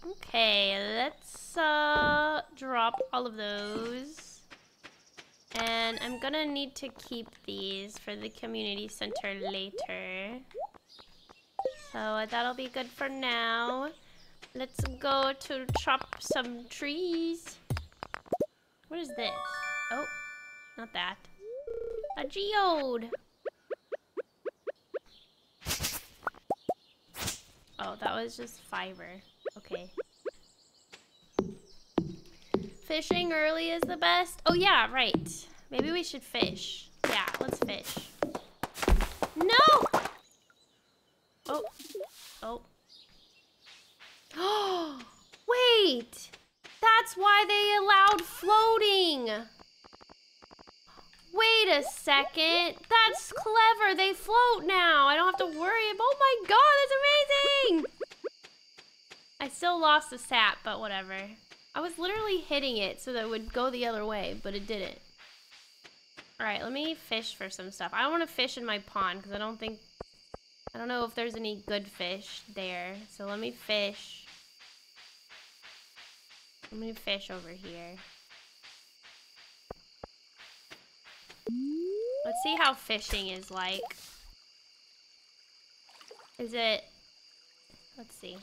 Okay, let's uh, drop all of those. And I'm gonna need to keep these for the community center later. So that'll be good for now. Let's go to chop some trees. What is this? Oh, not that. A geode. Oh, that was just fiber. Okay. Fishing early is the best? Oh yeah, right. Maybe we should fish. Yeah, let's fish. No! Oh. Oh. Oh, wait! That's why they allowed floating! Wait a second. That's clever. They float now. I don't have to worry. Oh my god, that's amazing! I still lost the sap, but whatever. I was literally hitting it so that it would go the other way, but it didn't. Alright, let me fish for some stuff. I don't want to fish in my pond because I don't think... I don't know if there's any good fish there. So let me fish. Let me fish over here. Let's see how fishing is like. Is it... Let's see.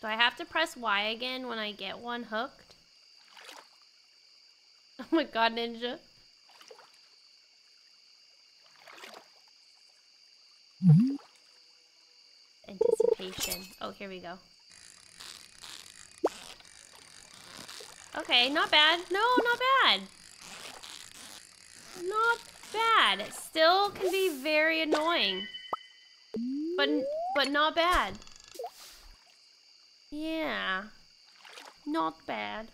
Do I have to press Y again when I get one hooked? Oh my god, Ninja. Mm-hmm. Anticipation. Oh, here we go. Okay, not bad. No, not bad. Not bad. It still can be very annoying. But, but not bad. Yeah. Not bad.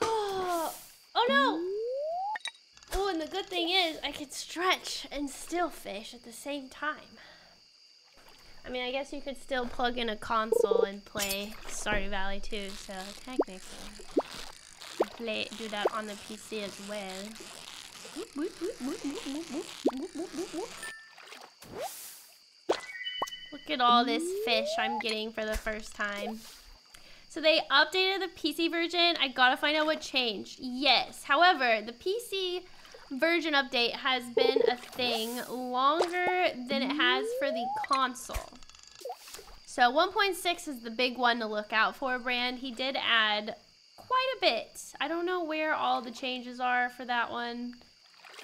Oh, oh no! Oh, and the good thing is I can stretch and still fish at the same time. I mean, I guess you could still plug in a console and play Stardew Valley too, so technically play do that on the PC as well. Look at all this fish I'm getting for the first time. So they updated the PC version. I gotta find out what changed. Yes. However, the PC version update has been a thing longer than it has for the console. So 1.6 is the big one to look out for, Brand. He did add quite a bit. I don't know where all the changes are for that one,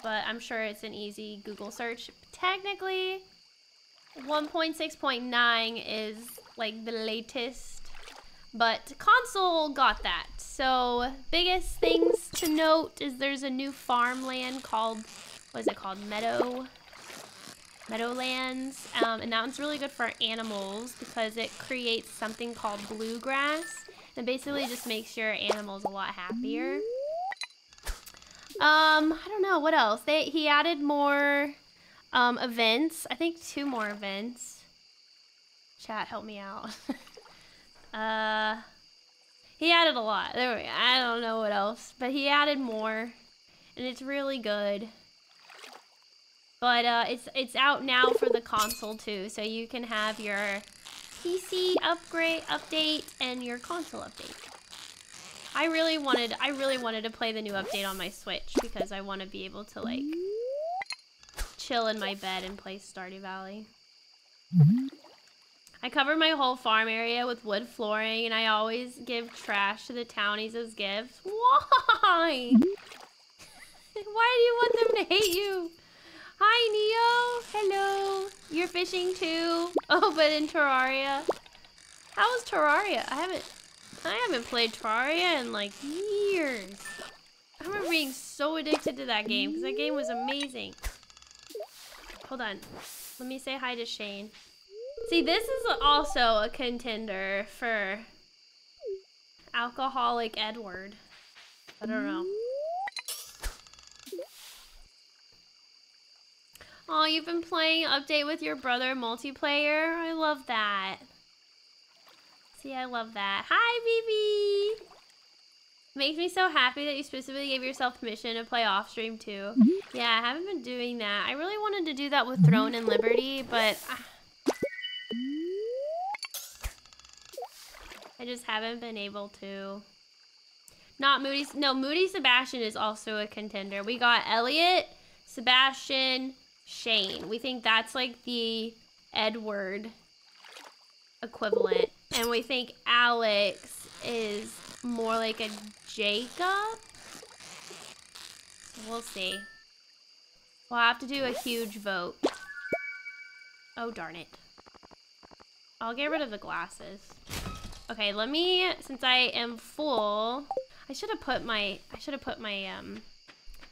but I'm sure it's an easy Google search. Technically, 1.6.9 is like the latest but console got that. So biggest things to note is there's a new farmland called, what is it called? Meadow. Meadowlands. Um, and that one's really good for animals because it creates something called bluegrass. And basically just makes your animals a lot happier. Um, I don't know, what else? They He added more um, events. I think two more events. Chat, help me out. Uh, he added a lot. There, we, I don't know what else, but he added more, and it's really good. But uh, it's it's out now for the console too, so you can have your PC upgrade update and your console update. I really wanted I really wanted to play the new update on my Switch because I want to be able to like chill in my bed and play Stardew Valley. I cover my whole farm area with wood flooring, and I always give trash to the townies as gifts. Why? Why do you want them to hate you? Hi, Neo. Hello. You're fishing too? Oh, but in Terraria. How is Terraria? I haven't... I haven't played Terraria in, like, years. I remember being so addicted to that game, because that game was amazing. Hold on. Let me say hi to Shane. See, this is also a contender for Alcoholic Edward. I don't know. Oh, you've been playing Update with your brother multiplayer? I love that. See, I love that. Hi, BB! Makes me so happy that you specifically gave yourself permission to play off stream too. Yeah, I haven't been doing that. I really wanted to do that with Throne and Liberty, but... Uh, I just haven't been able to. Not Moody. No, Moody Sebastian is also a contender. We got Elliott, Sebastian, Shane. We think that's like the Edward equivalent. And we think Alex is more like a Jacob. We'll see. We'll have to do a huge vote. Oh, darn it. I'll get rid of the glasses. Okay, let me, since I am full, I should have put my, I should have put my um,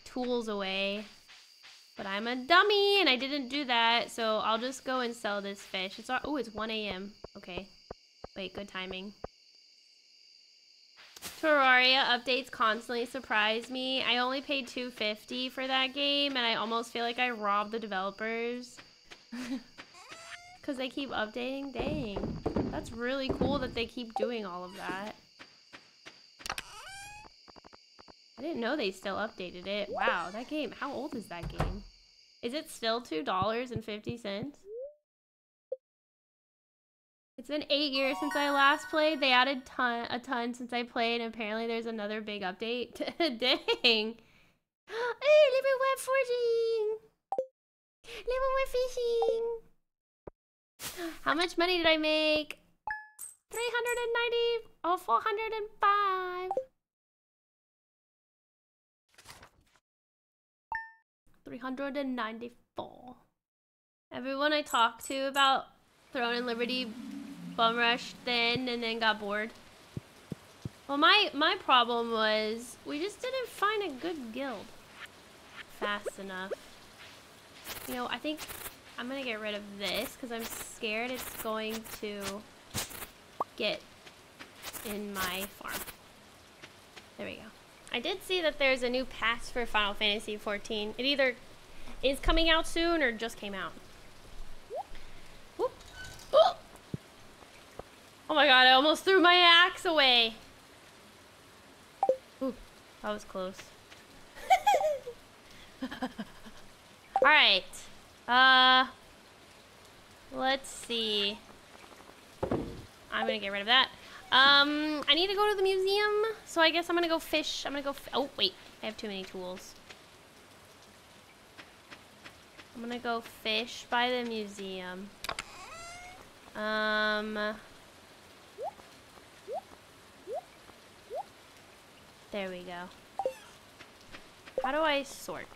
tools away. But I'm a dummy and I didn't do that, so I'll just go and sell this fish. It's oh, it's 1 a.m. Okay. Wait, good timing. Terraria updates constantly surprise me. I only paid 250 for that game and I almost feel like I robbed the developers. Because they keep updating? Dang. That's really cool that they keep doing all of that. I didn't know they still updated it. Wow, that game, how old is that game? Is it still $2.50? It's been eight years since I last played. They added ton, a ton since I played, and apparently there's another big update. Dang. Hey, living web forging! Living web fishing! How much money did I make? 390, oh, 405. 394. Everyone I talked to about Throne and Liberty bum rushed then and then got bored. Well, my, my problem was we just didn't find a good guild fast enough. You know, I think I'm gonna get rid of this because I'm scared it's going to get in my farm. There we go. I did see that there's a new patch for Final Fantasy XIV. It either is coming out soon or just came out. Oh my god, I almost threw my axe away. Ooh, that was close. Alright. Uh, let's see. I'm gonna get rid of that. Um, I need to go to the museum, so I guess I'm gonna go fish. I'm gonna go. oh wait, I have too many tools. I'm gonna go fish by the museum. Um. There we go. How do I sort?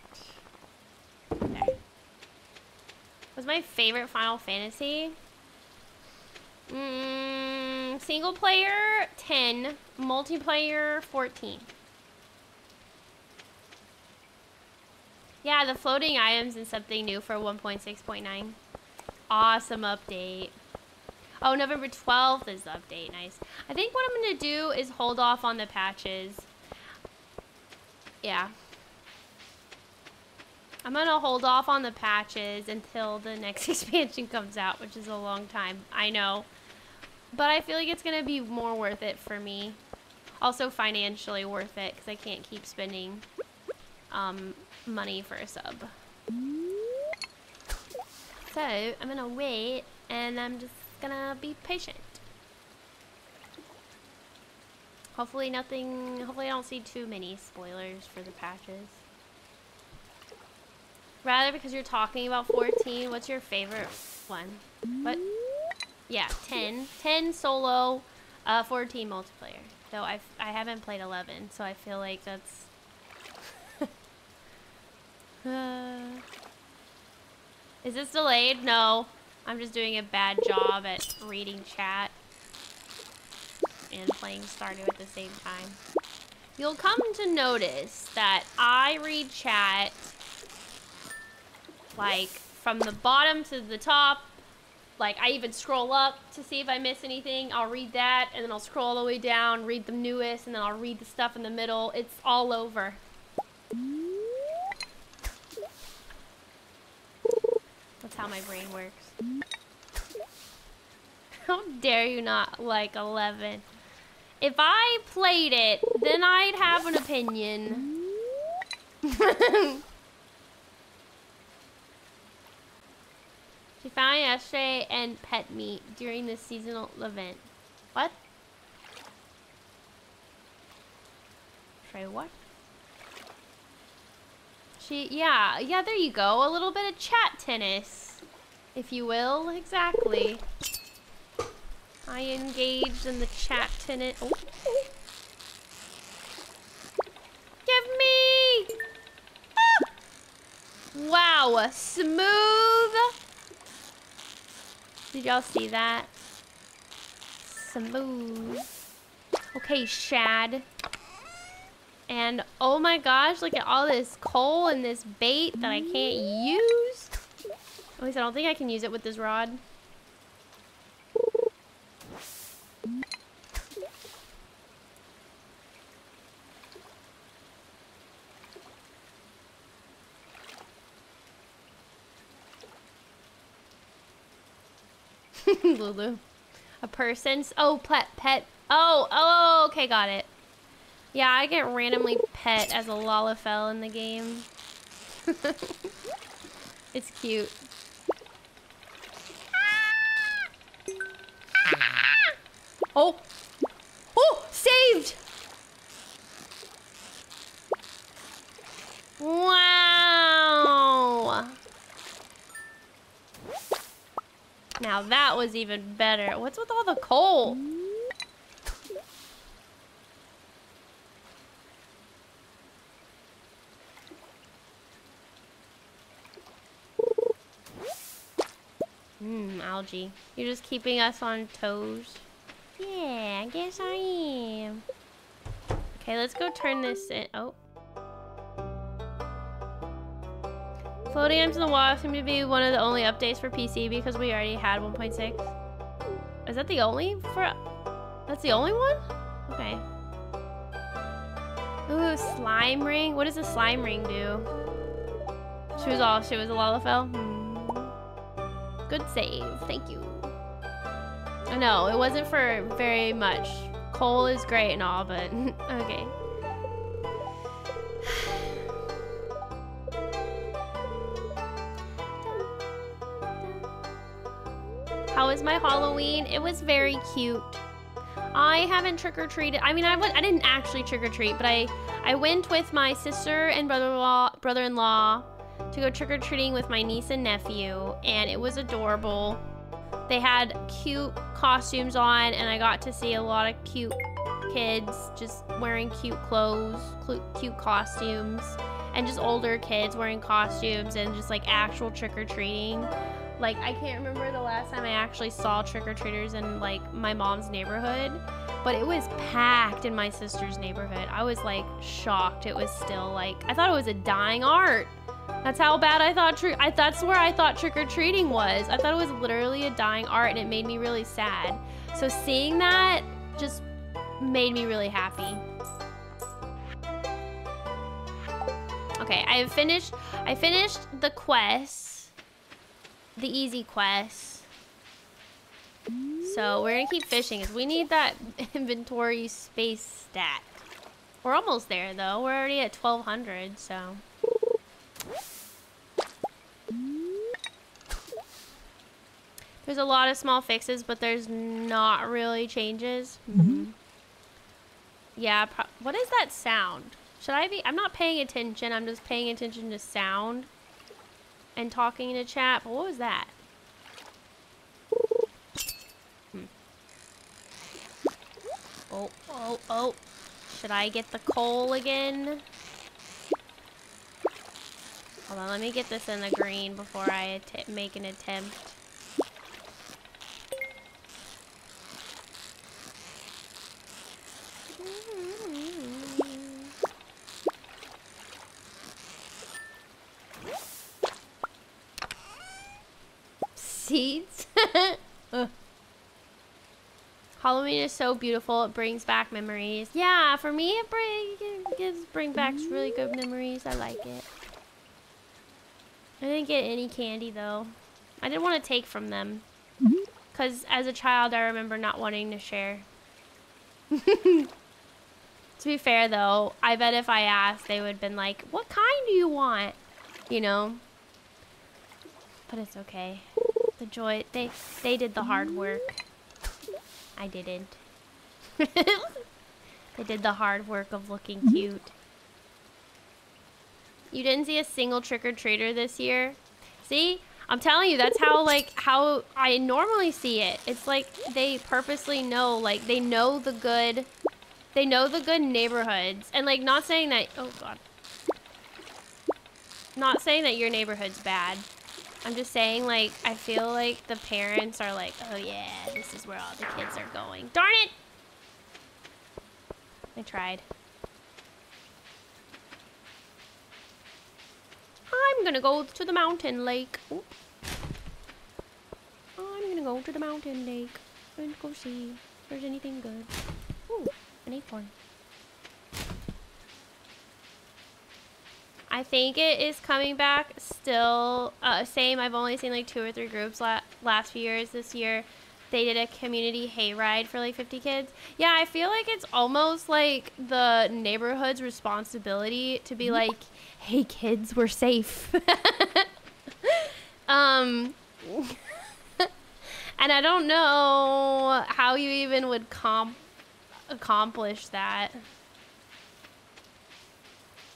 There. Was my favorite Final Fantasy? Mm, single player, 10. Multiplayer, 14. Yeah, the floating items is something new for 1.6.9. Awesome update. Oh, November 12th is the update. Nice. I think what I'm going to do is hold off on the patches. Yeah. I'm going to hold off on the patches until the next expansion comes out, which is a long time. I know. But I feel like it's going to be more worth it for me. Also financially worth it because I can't keep spending um, money for a sub. So I'm going to wait and I'm just going to be patient. Hopefully nothing, hopefully I don't see too many spoilers for the patches. Rather because you're talking about 14, what's your favorite one? What? Yeah, 10. 10 solo, uh, 14 multiplayer. Though I've, I haven't played 11, so I feel like that's... uh, is this delayed? No. I'm just doing a bad job at reading chat and playing Stardew at the same time. You'll come to notice that I read chat like from the bottom to the top like I even scroll up to see if I miss anything. I'll read that and then I'll scroll all the way down, read the newest, and then I'll read the stuff in the middle. It's all over. That's how my brain works. How dare you not like 11? If I played it, then I'd have an opinion. She found yesterday and pet meat during the seasonal event. What? Try what? She, yeah, yeah, there you go. A little bit of chat tennis, if you will. Exactly. I engaged in the chat tennis. Oh. Give me! Ah! Wow, smooth did y'all see that? Smooth. Okay, shad. And oh my gosh, look at all this coal and this bait that I can't use. At least I don't think I can use it with this rod. Lulu. A person's oh pet pet. Oh oh okay got it. Yeah, I get randomly pet as a Lalafell in the game. it's cute. Oh! Oh! Saved! Wow! Now that was even better. What's with all the coal? Mmm, algae. You're just keeping us on toes. Yeah, I guess I am. Okay, let's go turn this in. Oh. Floating into the water seemed to be one of the only updates for PC because we already had 1.6. Is that the only for... That's the only one? Okay. Ooh, slime ring. What does a slime ring do? She was all, she was a Lalafell? Hmm. Good save, thank you. No, it wasn't for very much. Coal is great and all, but okay. Was my Halloween? It was very cute. I haven't trick-or-treated. I mean, I didn't actually trick-or-treat, but I, I went with my sister and brother-in-law, brother-in-law to go trick-or-treating with my niece and nephew, and it was adorable. They had cute costumes on, and I got to see a lot of cute kids just wearing cute clothes, cute costumes, and just older kids wearing costumes and just like actual trick-or-treating. Like, I can't remember the last time I actually saw trick-or-treaters in, like, my mom's neighborhood. But it was packed in my sister's neighborhood. I was, like, shocked. It was still, like, I thought it was a dying art. That's how bad I thought trick. I that's where I thought trick or treating was. I thought it was literally a dying art, and it made me really sad. So seeing that just made me really happy. Okay, I finished. I finished the quest the easy quest. So we're gonna keep fishing because we need that inventory space stat. We're almost there though. We're already at 1200, so. There's a lot of small fixes, but there's not really changes. Mm -hmm. Yeah, what is that sound? Should I be? I'm not paying attention. I'm just paying attention to sound and talking in a chat. But what was that? Hmm. Oh, oh, oh. Should I get the coal again? Hold on, let me get this in the green before I make an attempt. seeds. Halloween is so beautiful. It brings back memories. Yeah, for me, it, bring, it gives bring back really good memories. I like it. I didn't get any candy, though. I didn't want to take from them. Because as a child, I remember not wanting to share. to be fair, though, I bet if I asked, they would have been like, what kind do you want? You know? But it's okay. The joy, they, they did the hard work. I didn't. they did the hard work of looking mm-hmm. cute. You didn't see a single trick-or-treater this year? See? I'm telling you, that's how, like, how I normally see it. It's like they purposely know, like, they know the good, they know the good neighborhoods. And, like, not saying that, oh, God. Not saying that your neighborhood's bad. I'm just saying, like, I feel like the parents are like, oh yeah, this is where all the kids are going. Darn it! I tried. I'm gonna go to the mountain lake. Oop. I'm gonna go to the mountain lake and go see if there's anything good. Ooh, an acorn. I think it is coming back still. Uh, same, I've only seen like two or three groups la last few years this year they did a community hayride for like 50 kids. Yeah, I feel like it's almost like the neighborhood's responsibility to be like, "Hey kids, we're safe." um and I don't know how you even would comp accomplish that.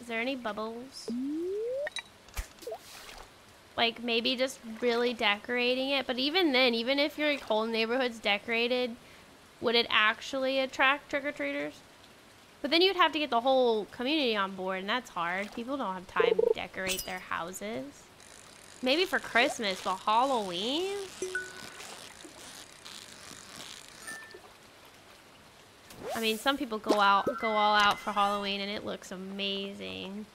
Is there any bubbles? Like maybe just really decorating it. But even then, even if your whole neighborhood's decorated, would it actually attract trick-or-treaters? But then you'd have to get the whole community on board, and that's hard. People don't have time to decorate their houses. Maybe for Christmas, but Halloween? I mean, some people go out, go all out for Halloween, and it looks amazing.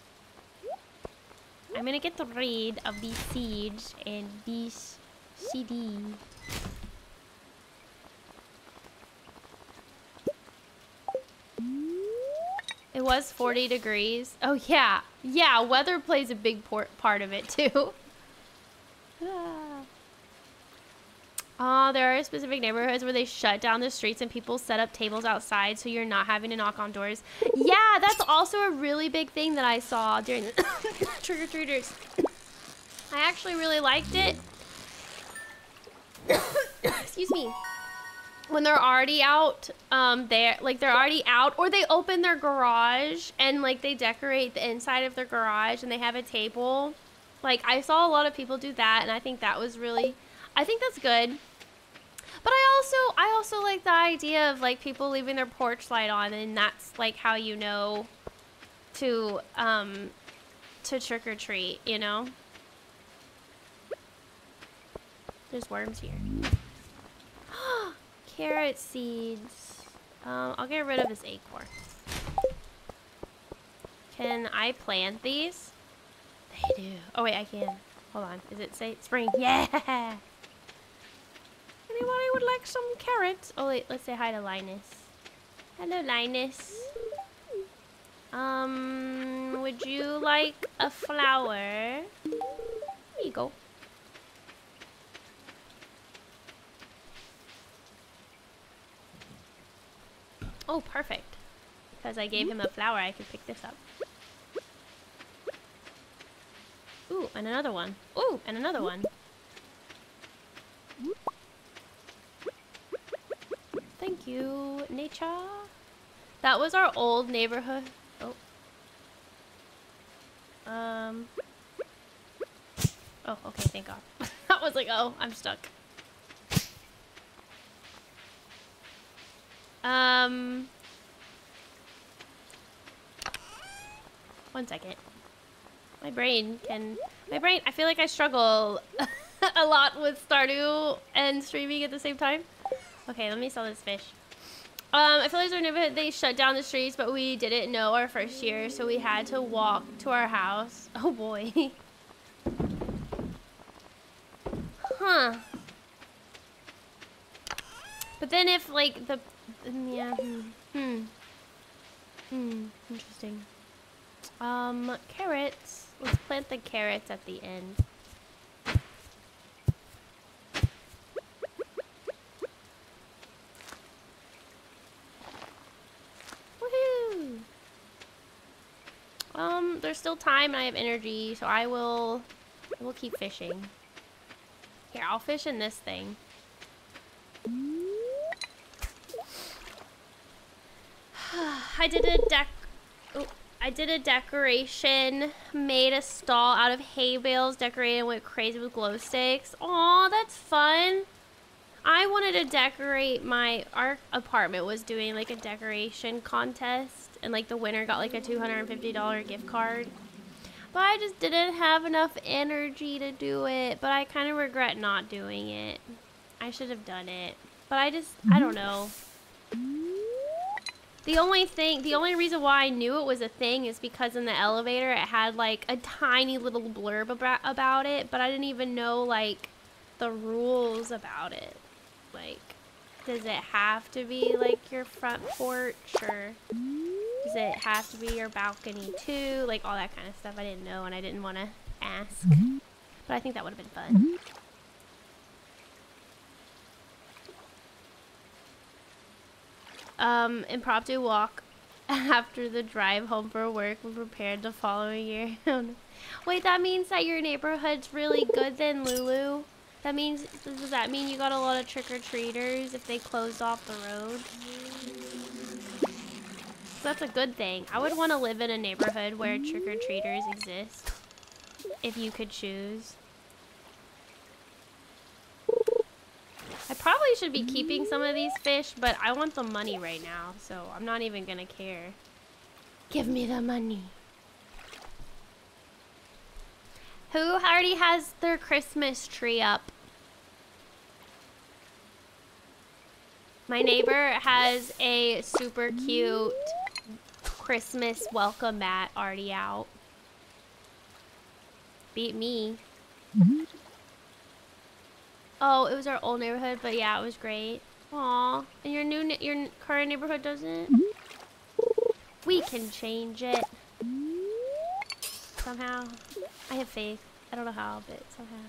I'm gonna get the rid of these seeds and these CD. It was 40 degrees. Oh, yeah. Yeah, weather plays a big part of it, too. Ah. Oh, there are specific neighborhoods where they shut down the streets and people set up tables outside so you're not having to knock on doors. Yeah, that's also a really big thing that I saw during the trick-or-treaters. I actually really liked it. Excuse me. When they're already out, um, they're like they're already out, or they open their garage and like they decorate the inside of their garage and they have a table. Like I saw a lot of people do that, and I think that was really, I think that's good. But I also I also like the idea of like people leaving their porch light on and that's like how you know to um to trick or treat, you know? There's worms here. Carrot seeds. Um, I'll get rid of this acorn. Can I plant these? They do. Oh wait, I can. Hold on. Is it say spring? Yeah! Anybody would like some carrots? Oh wait, let's say hi to Linus. Hello, Linus. Um, would you like a flower? Here you go. Oh, perfect. Because I gave him a flower, I could pick this up. Ooh, and another one. Ooh, and another one. Thank you, nature. That was our old neighborhood. Oh. Um. Oh, okay, thank God. that was like, oh, I'm stuck. Um. One second. My brain can... My brain... I feel like I struggle a lot with Stardew and streaming at the same time. Okay, let me sell this fish. Um, I feel like our neighborhood, they shut down the streets, but we didn't know our first year, so we had to walk to our house. Oh boy. huh. But then if, like, the... Yeah, hmm. Hmm. Hmm, interesting. Um, carrots. Let's plant the carrots at the end. Um, there's still time and I have energy, so I will, I will keep fishing. Here, I'll fish in this thing. I did a deck. I did a decoration, made a stall out of hay bales, decorated and went crazy with glow sticks. Aw, that's fun. I wanted to decorate my, our apartment was doing like a decoration contest and like the winner got like a $250 gift card. But I just didn't have enough energy to do it, but I kind of regret not doing it. I should have done it. But I just, I don't know. The only thing, the only reason why I knew it was a thing is because in the elevator it had like a tiny little blurb about, about it, but I didn't even know like the rules about it. Like, does it have to be like your front porch or does it have to be your balcony too? Like all that kind of stuff I didn't know and I didn't want to ask. Mm -hmm. But I think that would have been fun. Mm -hmm. Um, impromptu walk after the drive home for work and prepared the following year. Oh, Wait, that means that your neighborhood's really good then, Lulu? That means, does that mean you got a lot of trick-or-treaters if they closed off the road? That's a good thing. I would want to live in a neighborhood where trick-or-treaters exist. If you could choose. I probably should be keeping some of these fish, but I want the money right now, so I'm not even gonna care. Give me the money. Who already has their Christmas tree up? My neighbor has a super cute Christmas welcome mat already out. Beat me. Mm-hmm. Oh, it was our old neighborhood, but yeah, it was great. Aw, and your new, your current neighborhood doesn't? Mm-hmm. We can change it. Somehow. I have faith. I don't know how, but somehow.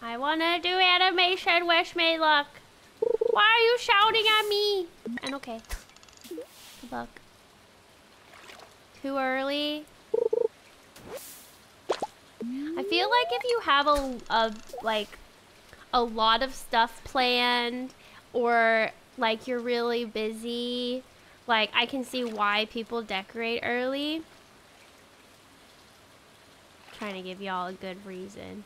I wanna do animation, wish me luck. Why are you shouting at me? I'm okay. Luck. Too early? I feel like if you have a, a like a lot of stuff planned or like you're really busy, like I can see why people decorate early. Trying to give y'all a good reason.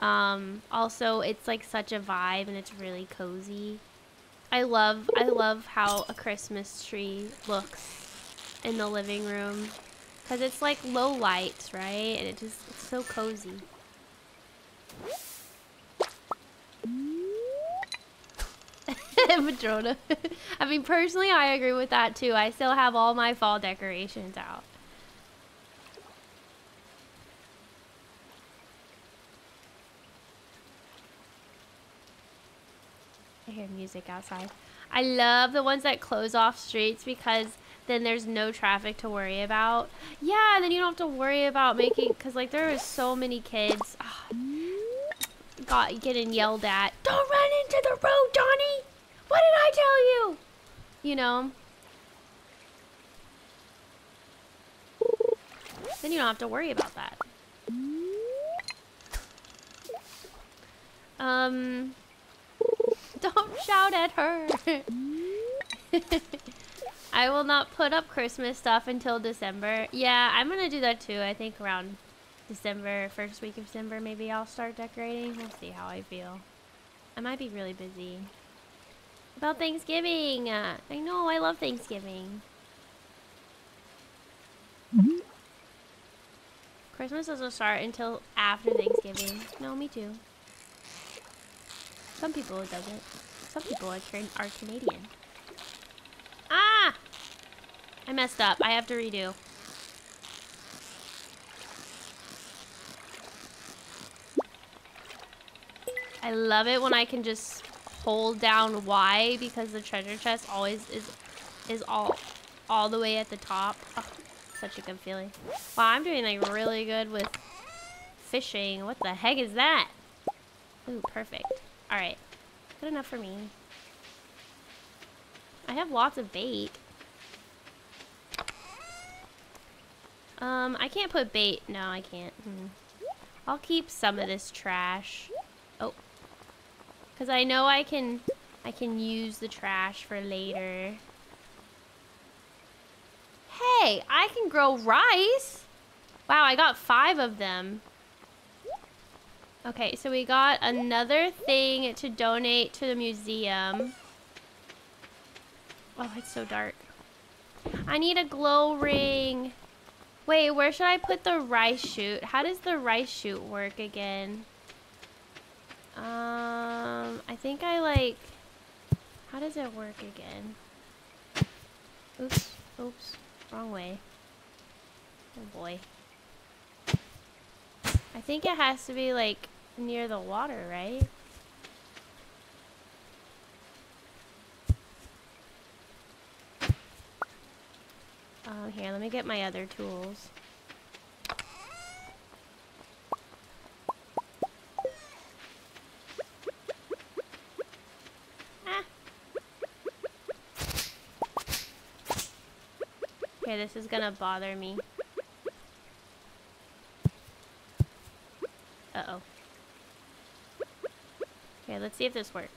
Um, also, it's like such a vibe and it's really cozy. I love I love how a Christmas tree looks in the living room. Because it's like low lights, right? And it just, it's so cozy. Madrona. I mean, personally, I agree with that too. I still have all my fall decorations out. Hear music outside. I love the ones that close off streets because then there's no traffic to worry about. Yeah, then you don't have to worry about making, because like there are so many kids uh, got getting yelled at. Don't run into the road, Johnny! What did I tell you? You know? Then you don't have to worry about that. Um, don't shout at her. I will not put up Christmas stuff until December. Yeah, I'm gonna do that too. I think around December, first week of December, maybe I'll start decorating. We'll see how I feel. I might be really busy. About Thanksgiving! Uh, I know, I love Thanksgiving. Christmas doesn't start until after Thanksgiving. No, me too. Some people it doesn't. Some people are, are Canadian. Ah! I messed up. I have to redo. I love it when I can just hold down Y because the treasure chest always is is all all the way at the top. Oh, such a good feeling. Wow, I'm doing like really good with fishing. What the heck is that? Ooh, perfect. All right. Good enough for me. I have lots of bait. Um, I can't put bait. No, I can't. Hmm. I'll keep some of this trash. Oh. Because I know I can, I can use the trash for later. Hey, I can grow rice. Wow, I got five of them. Okay, so we got another thing to donate to the museum. Oh, it's so dark. I need a glow ring. Wait, where should I put the rice shoot? How does the rice shoot work again? Um, I think I like... How does it work again? Oops, oops, wrong way. Oh boy. I think it has to be like near the water, right? Um, here, let me get my other tools. Ah. Okay, this is gonna bother me. Uh-oh. Let's see if this works.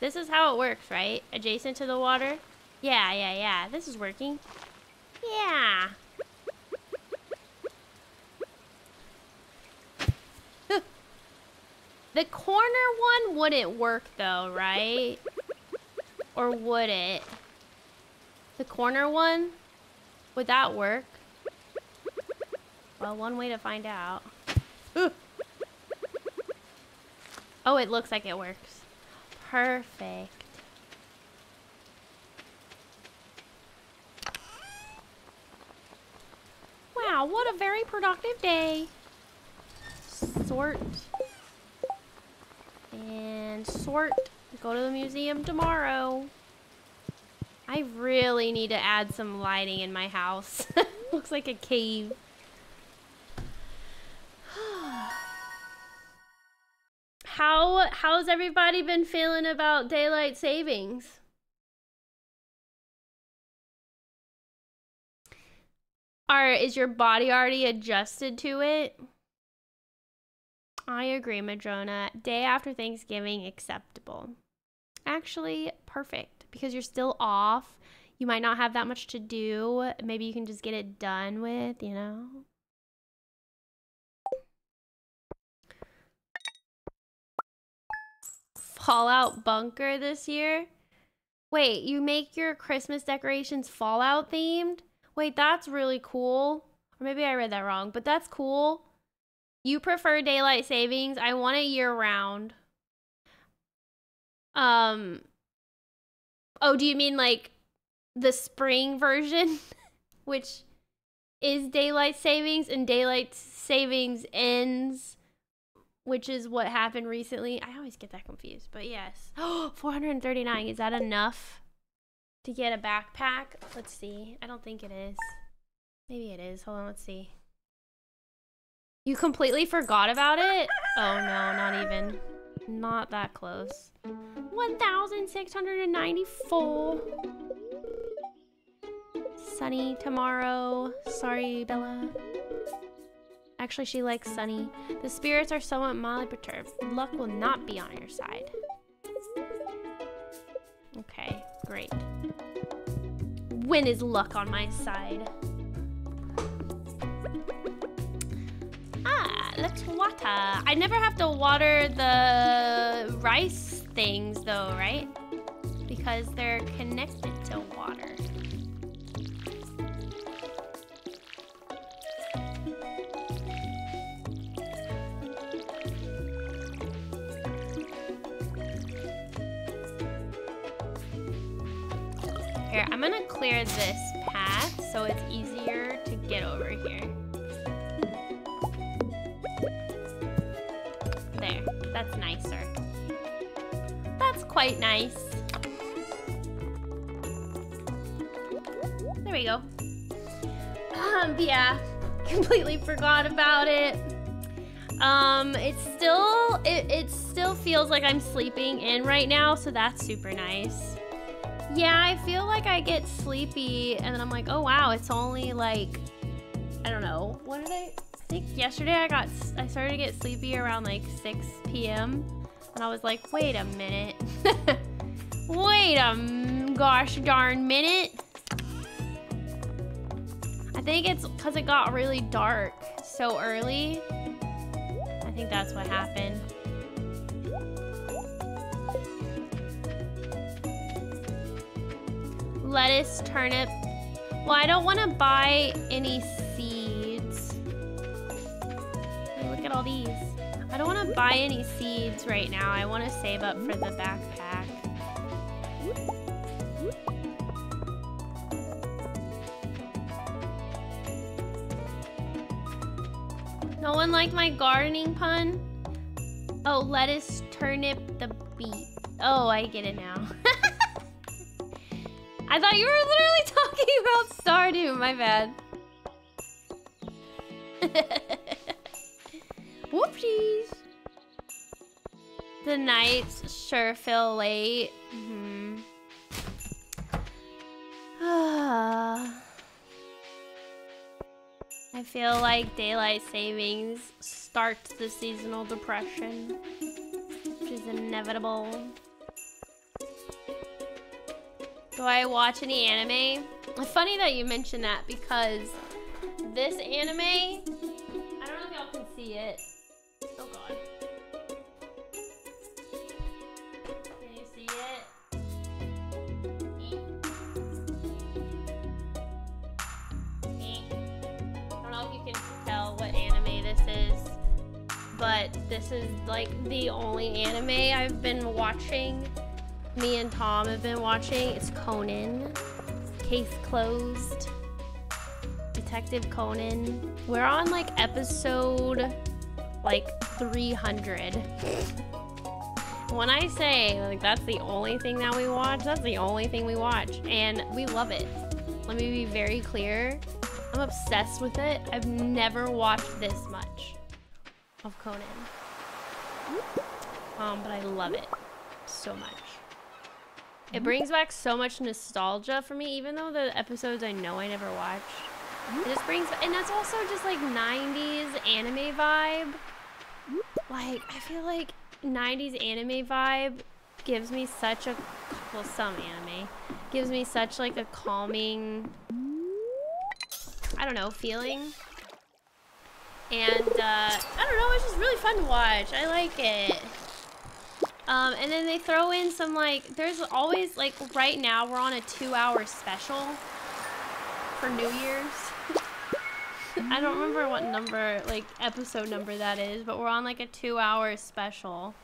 This is how it works, right? Adjacent to the water? Yeah, yeah, yeah. This is working. Yeah. the corner one wouldn't work though, right? Or would it? The corner one? Would that work? Well, one way to find out. Oh, it looks like it works. Perfect. Wow, what a very productive day. Sort. And sort. Go to the museum tomorrow. I really need to add some lighting in my house. Looks like a cave. How how's everybody been feeling about daylight savings? Are is your body already adjusted to it? I agree, Madrona. Day after Thanksgiving, acceptable. Actually, perfect because you're still off. You might not have that much to do. Maybe you can just get it done with, you know? Fallout bunker this year? Wait, you make your Christmas decorations Fallout themed? Wait, that's really cool. Or maybe I read that wrong, but that's cool. You prefer daylight savings. I want it year round. Um Oh, do you mean like the spring version which is daylight savings and daylight savings ends which is what happened recently. I always get that confused, but yes. Oh, 439. Is that enough to get a backpack? Let's see. I don't think it is. Maybe it is. Hold on, let's see. You completely forgot about it? Oh no, not even. Not that close. 1,694. Sunny tomorrow. Sorry, Bella. Actually, she likes Sunny. The spirits are somewhat mildly perturbed. Luck will not be on your side. Okay, great. When is luck on my side? Ah, let's water. I never have to water the rice things though, right? Because they're connected to water. Here, I'm gonna clear this path so it's easier to get over here. There, that's nicer. That's quite nice. There we go. Um, yeah, completely forgot about it. Um, it's still, it, it still feels like I'm sleeping in right now, so that's super nice. Yeah, I feel like I get sleepy and then I'm like, oh wow, it's only like, I don't know. What did I, I think yesterday I got, I started to get sleepy around like 6 p.m. And I was like, wait a minute. wait a gosh darn minute. I think it's because it got really dark so early. I think that's what happened. Lettuce, turnip. Well, I don't want to buy any seeds. Look at all these. I don't want to buy any seeds right now. I want to save up for the backpack. No one liked my gardening pun? Oh, lettuce, turnip, the beet. Oh, I get it now. I thought you were literally talking about Stardew. My bad. Whoopsies. The nights sure feel late. Mm -hmm. I feel like daylight savings starts the seasonal depression, which is inevitable. Do I watch any anime? It's funny that you mentioned that because this anime, I don't know if y'all can see it. Oh god. Can you see it? Eh. Eh. I don't know if you can tell what anime this is, but this is like the only anime I've been watching me and Tom have been watching is Conan. Case closed. Detective Conan. We're on like episode like 300. when I say like that's the only thing that we watch, that's the only thing we watch and we love it. Let me be very clear. I'm obsessed with it. I've never watched this much of Conan. Um, but I love it so much. It brings back so much nostalgia for me, even though the episodes I know I never watched. It just brings, and that's also just like 90s anime vibe. Like, I feel like 90s anime vibe gives me such a, well, some anime, gives me such like a calming, I don't know, feeling. And, uh, I don't know, it's just really fun to watch. I like it. Um, and then they throw in some like, there's always like, right now we're on a two hour special for New Year's. I don't remember what number, like episode number that is, but we're on like a two hour special.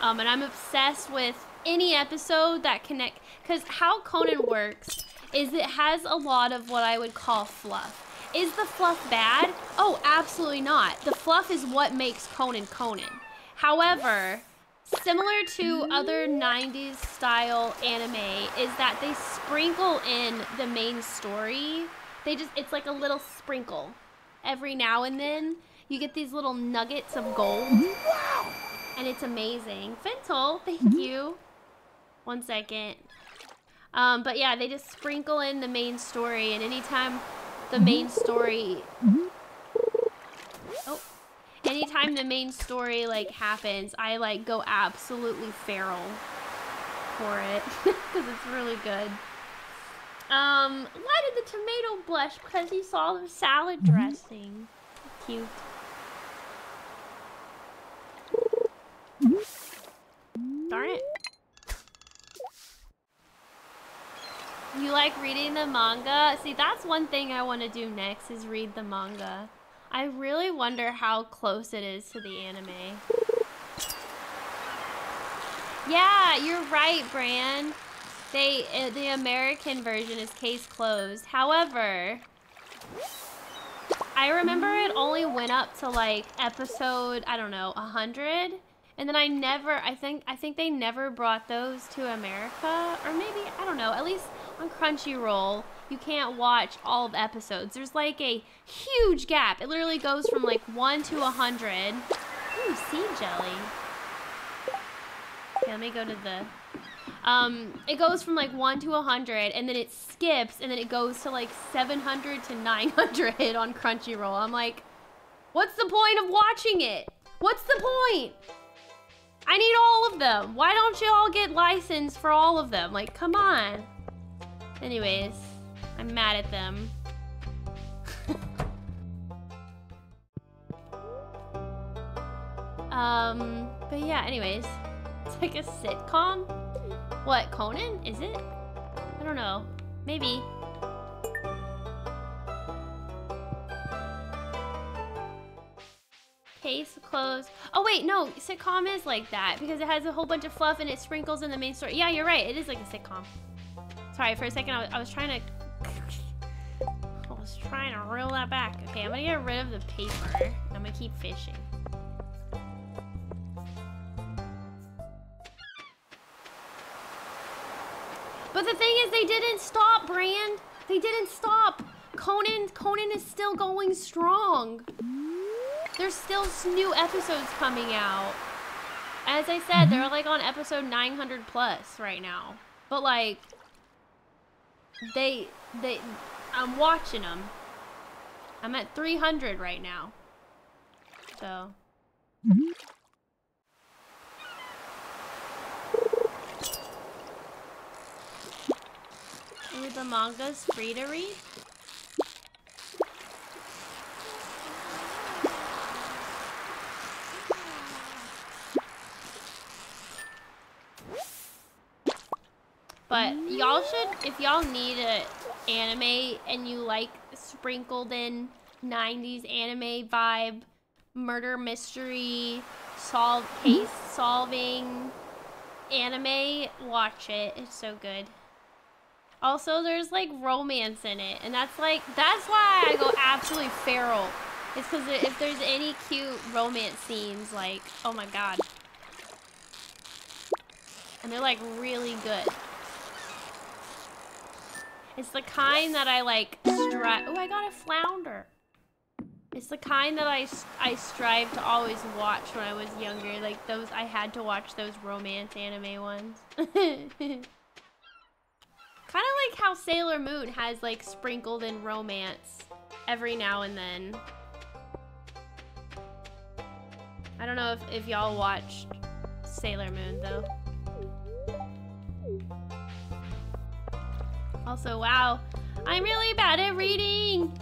Um, and I'm obsessed with any episode that connect, cause how Conan works is it has a lot of what I would call fluff. Is the fluff bad? Oh, absolutely not. The fluff is what makes Conan Conan. However, similar to other 90s style anime is that they sprinkle in the main story. They just, it's like a little sprinkle. Every now and then, you get these little nuggets of gold. Wow! And it's amazing. Fintal, thank mm-hmm. you. One second. Um, but yeah, they just sprinkle in the main story, and anytime the mm-hmm. main story... Anytime the main story like happens, I like go absolutely feral for it because it's really good. Um, why did the tomato blush? Because he saw the salad mm-hmm. dressing. Cute. Darn it. You like reading the manga? See, that's one thing I want to do next is read the manga. I really wonder how close it is to the anime. Yeah, you're right, Bran. They, uh, the American version is case closed. However, I remember it only went up to like episode, I don't know, 100. And then I never, I think, I think they never brought those to America. Or maybe, I don't know, at least on Crunchyroll you can't watch all the episodes. There's like a huge gap. It literally goes from like 1 to a 100. Ooh, sea jelly. Okay, let me go to the... Um, it goes from like 1 to a 100, and then it skips, and then it goes to like 700 to 900 on Crunchyroll. I'm like, what's the point of watching it? What's the point? I need all of them. Why don't you all get licensed for all of them? Like, come on. Anyways. I'm mad at them. um, but yeah, anyways. It's like a sitcom? What, Conan? Is it? I don't know. Maybe. Case closed. Oh wait, no, sitcom is like that because it has a whole bunch of fluff and it sprinkles in the main story. Yeah, you're right. It is like a sitcom. Sorry, for a second I was, I was trying to trying to reel that back. Okay, I'm gonna get rid of the paper. I'm gonna keep fishing. But the thing is, they didn't stop, Brand. They didn't stop. Conan, Conan is still going strong. There's still new episodes coming out. As I said, they're like on episode 900 plus right now. But like, they, they, I'm watching them. I'm at 300 right now. So. Ooh, the manga's free to read? But y'all should, if y'all need a anime and you like sprinkled in 90s anime vibe, murder mystery, solve hmm? case solving anime, watch it. It's so good. Also, there's like romance in it, and that's like that's why I go absolutely feral. It's because if there's any cute romance scenes, like oh my god, and they're like really good. It's the kind that I like strive. Oh, I got a flounder. It's the kind that I, I strive to always watch when I was younger. Like those, I had to watch those romance anime ones. kind of like how Sailor Moon has like sprinkled in romance every now and then. I don't know if, if y'all watched Sailor Moon though. Also, wow, I'm really bad at reading.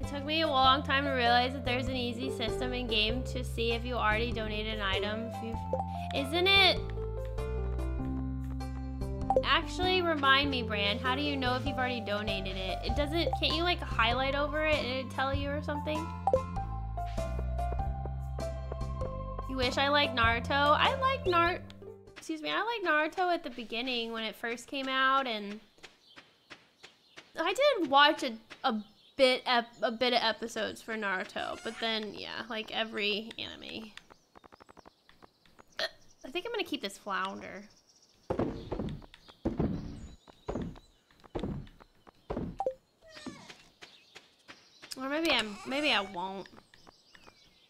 It took me a long time to realize that there's an easy system in game to see if you already donated an item. Isn't it? Actually, remind me, Brand. How do you know if you've already donated it? It doesn't. Can't you like highlight over it and tell you or something? You wish I liked Naruto? I like Naruto. Excuse me, I like Naruto at the beginning when it first came out, and I did watch a, a bit a bit of episodes for Naruto, but then yeah, like every anime. I think I'm gonna keep this flounder. Or maybe I'm maybe I won't.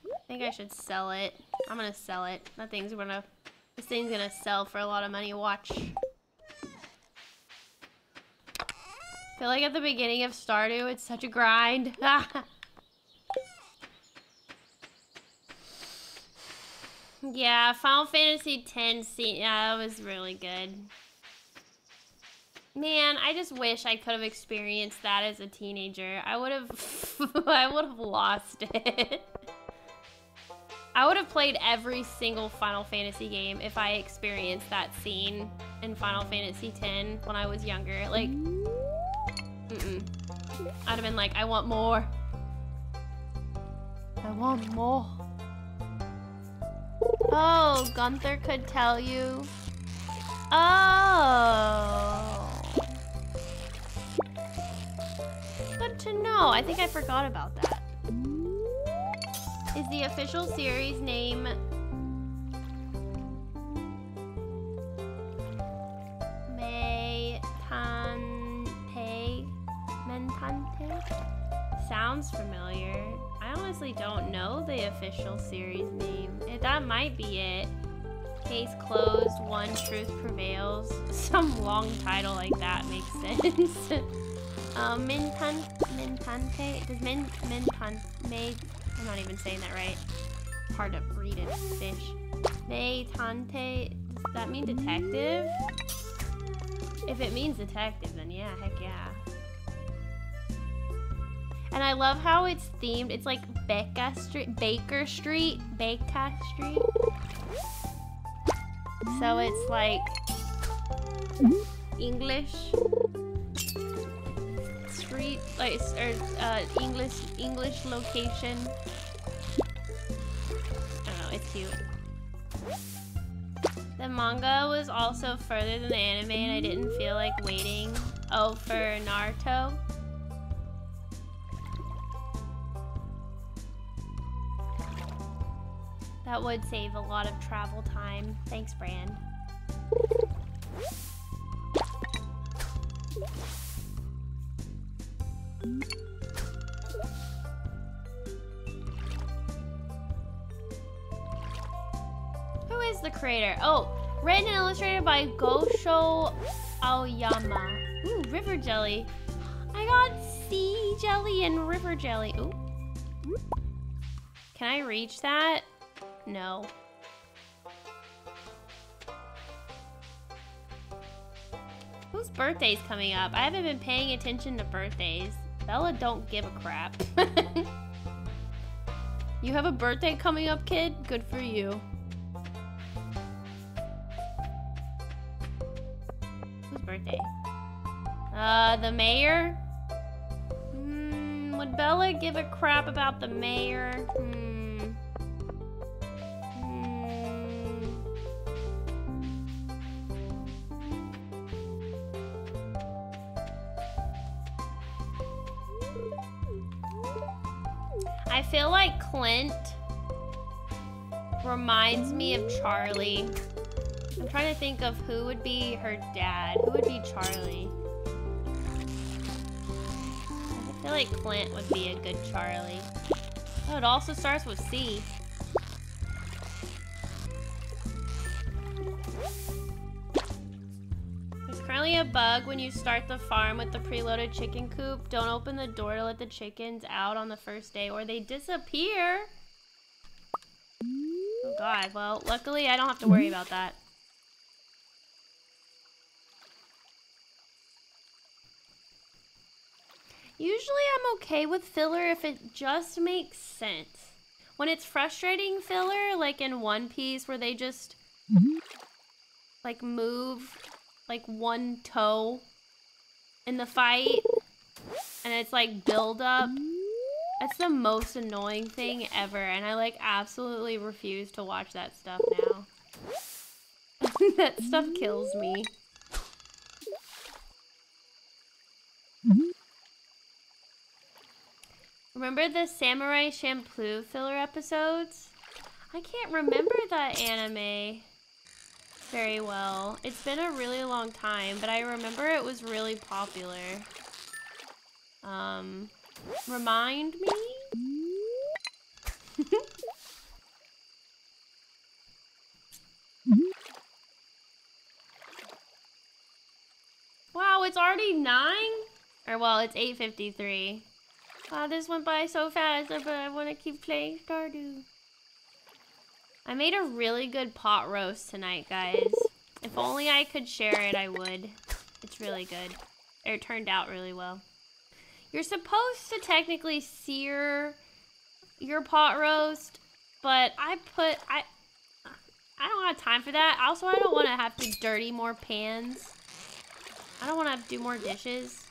I think I should sell it. I'm gonna sell it. That thing's gonna, this thing's gonna sell for a lot of money. Watch. feel like at the beginning of Stardew, it's such a grind. yeah, Final Fantasy X, yeah, that was really good. Man, I just wish I could have experienced that as a teenager. I would have, I would have lost it. I would have played every single Final Fantasy game if I experienced that scene in Final Fantasy X when I was younger. Like, mm-mm. I'd have been like, I want more. I want more. Oh, Gunther could tell you. Oh. Good to know. I think I forgot about that is the official series name Mentante? Sounds familiar. I honestly don't know the official series name. That might be it. Case closed, one truth prevails. Some long title like that makes sense. um, Mintan, Mintante, does May I'm not even saying that right. Hard to read it, fish. Ne Tante, does that mean detective? If it means detective, then yeah, heck yeah. And I love how it's themed. It's like Becca Street, Baker Street, Baker Street. So it's like English street, like or uh, English English location. I don't know. It's cute. The manga was also further than the anime, and I didn't feel like waiting. Oh, for Naruto. That would save a lot of travel time. Thanks, Brand. Who's the creator? Oh, written and illustrated by Gosho Aoyama. Ooh, river jelly. I got sea jelly and river jelly. Ooh. Can I reach that? No. Whose birthday's coming up? I haven't been paying attention to birthdays. Bella don't give a crap. you have a birthday coming up, kid? Good for you. Whose birthday? Uh, the mayor? Hmm, would Bella give a crap about the mayor? Hmm. I feel like Clint reminds me of Charlie. I'm trying to think of who would be her dad. Who would be Charlie? I feel like Clint would be a good Charlie. Oh, it also starts with C. a bug when you start the farm with the preloaded chicken coop. Don't open the door to let the chickens out on the first day or they disappear. Oh god, well, luckily I don't have to worry about that. Usually I'm okay with filler if it just makes sense. When it's frustrating filler, like in One Piece where they just like move like one toe in the fight and it's like build up. That's the most annoying thing ever and I like absolutely refuse to watch that stuff now. that stuff kills me. Remember the Samurai Champloo filler episodes? I can't remember that anime very well. It's been a really long time, but I remember it was really popular. Um, remind me? wow, it's already 9? Or well, it's 8.53. Wow, this went by so fast, but I want to keep playing Stardew. I made a really good pot roast tonight, guys. If only I could share it, I would. It's really good. It turned out really well. You're supposed to technically sear your pot roast, but I put, I, I don't have time for that. Also, I don't want to have to dirty more pans. I don't want to do more dishes.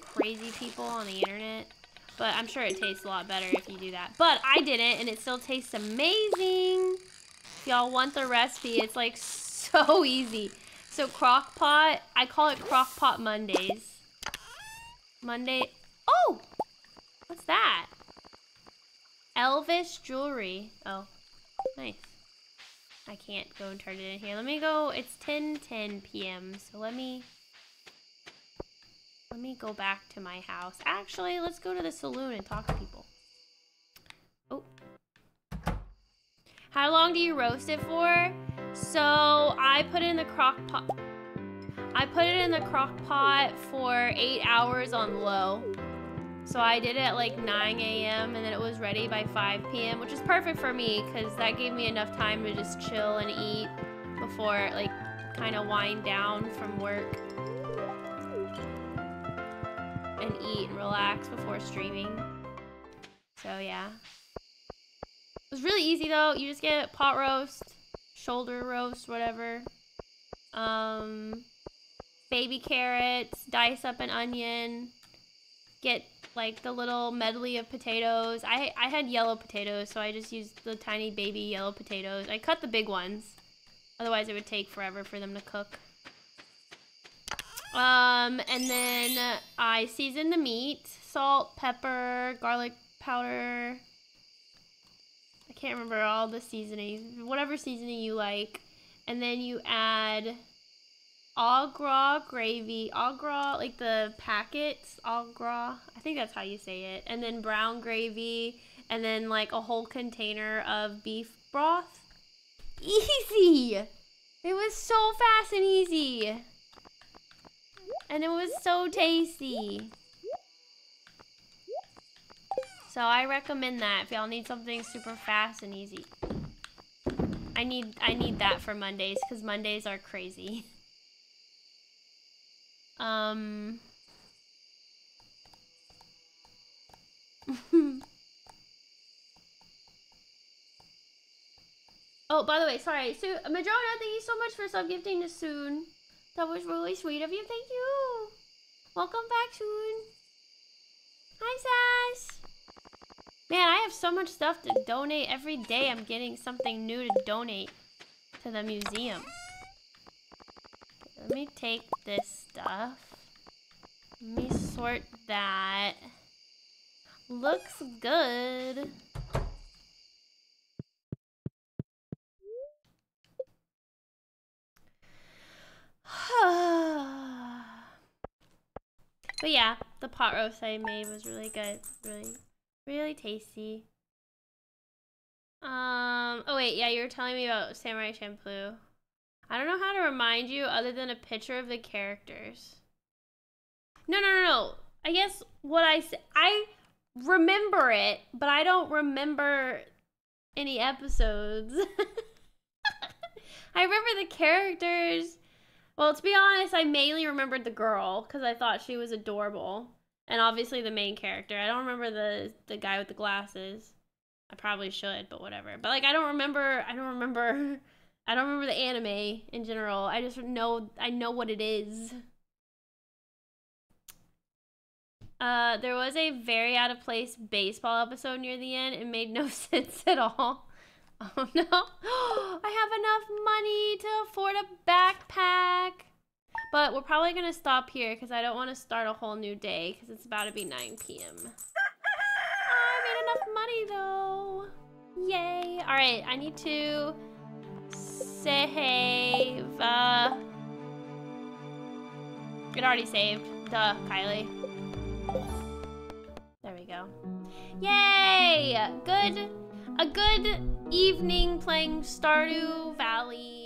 Crazy people on the internet. But I'm sure it tastes a lot better if you do that. But I didn't, and it still tastes amazing. Y'all want the recipe, it's like so easy. So crock pot, I call it crock pot Mondays. Monday, oh, what's that? Elvish jewelry. Oh, nice. I can't go and turn it in here. Let me go, it's 10, 10 p.m. So let me let me go back to my house. Actually, let's go to the saloon and talk to people. Oh. How long do you roast it for? So I put it in the crock pot. I put it in the crock pot for eight hours on low. So I did it at like 9 a.m. and then it was ready by 5 p.m., which is perfect for me because that gave me enough time to just chill and eat before like kind of wind down from work and eat and relax before streaming. So yeah. It was really easy though. You just get pot roast, shoulder roast, whatever. Um, baby carrots, dice up an onion, get like the little medley of potatoes. I, I had yellow potatoes, so I just used the tiny baby yellow potatoes. I cut the big ones. Otherwise it would take forever for them to cook. Um, and then I season the meat. Salt, pepper, garlic powder. I can't remember all the seasonings. Whatever seasoning you like. And then you add au gras gravy. Au gras, like the packets. Au gras. I think that's how you say it. And then brown gravy. And then like a whole container of beef broth. easy. It was so fast and easy. And it was so tasty. So I recommend that if y'all need something super fast and easy. I need I need that for Mondays because Mondays are crazy. Um Oh, by the way, sorry. So, Madrona, thank you so much for sub gifting to Soon. That was really sweet of you. Thank you. Welcome back, Soon. Hi, Sass. Man, I have so much stuff to donate. Every day I'm getting something new to donate to the museum. Let me take this stuff. Let me sort that. Looks good. But yeah, the pot roast I made was really good. Really, really tasty. Um, oh wait, yeah, you were telling me about Samurai Champloo. I don't know how to remind you other than a picture of the characters. No, no, no, no. I guess what I said, I remember it, but I don't remember any episodes. I remember the characters well, to be honest, I mainly remembered the girl because I thought she was adorable, and obviously the main character. I don't remember the the guy with the glasses. I probably should, but whatever. But like, I don't remember. I don't remember. I don't remember the anime in general. I just know. I know what it is. Uh, there was a very out of place baseball episode near the end. It made no sense at all. Oh no. I have enough money to afford a backpack. But we're probably going to stop here because I don't want to start a whole new day because it's about to be 9 p.m. I made enough money though. Yay. All right, I need to save. Uh, it already saved. Duh, Kylie. There we go. Yay! Good a good evening playing Stardew Valley.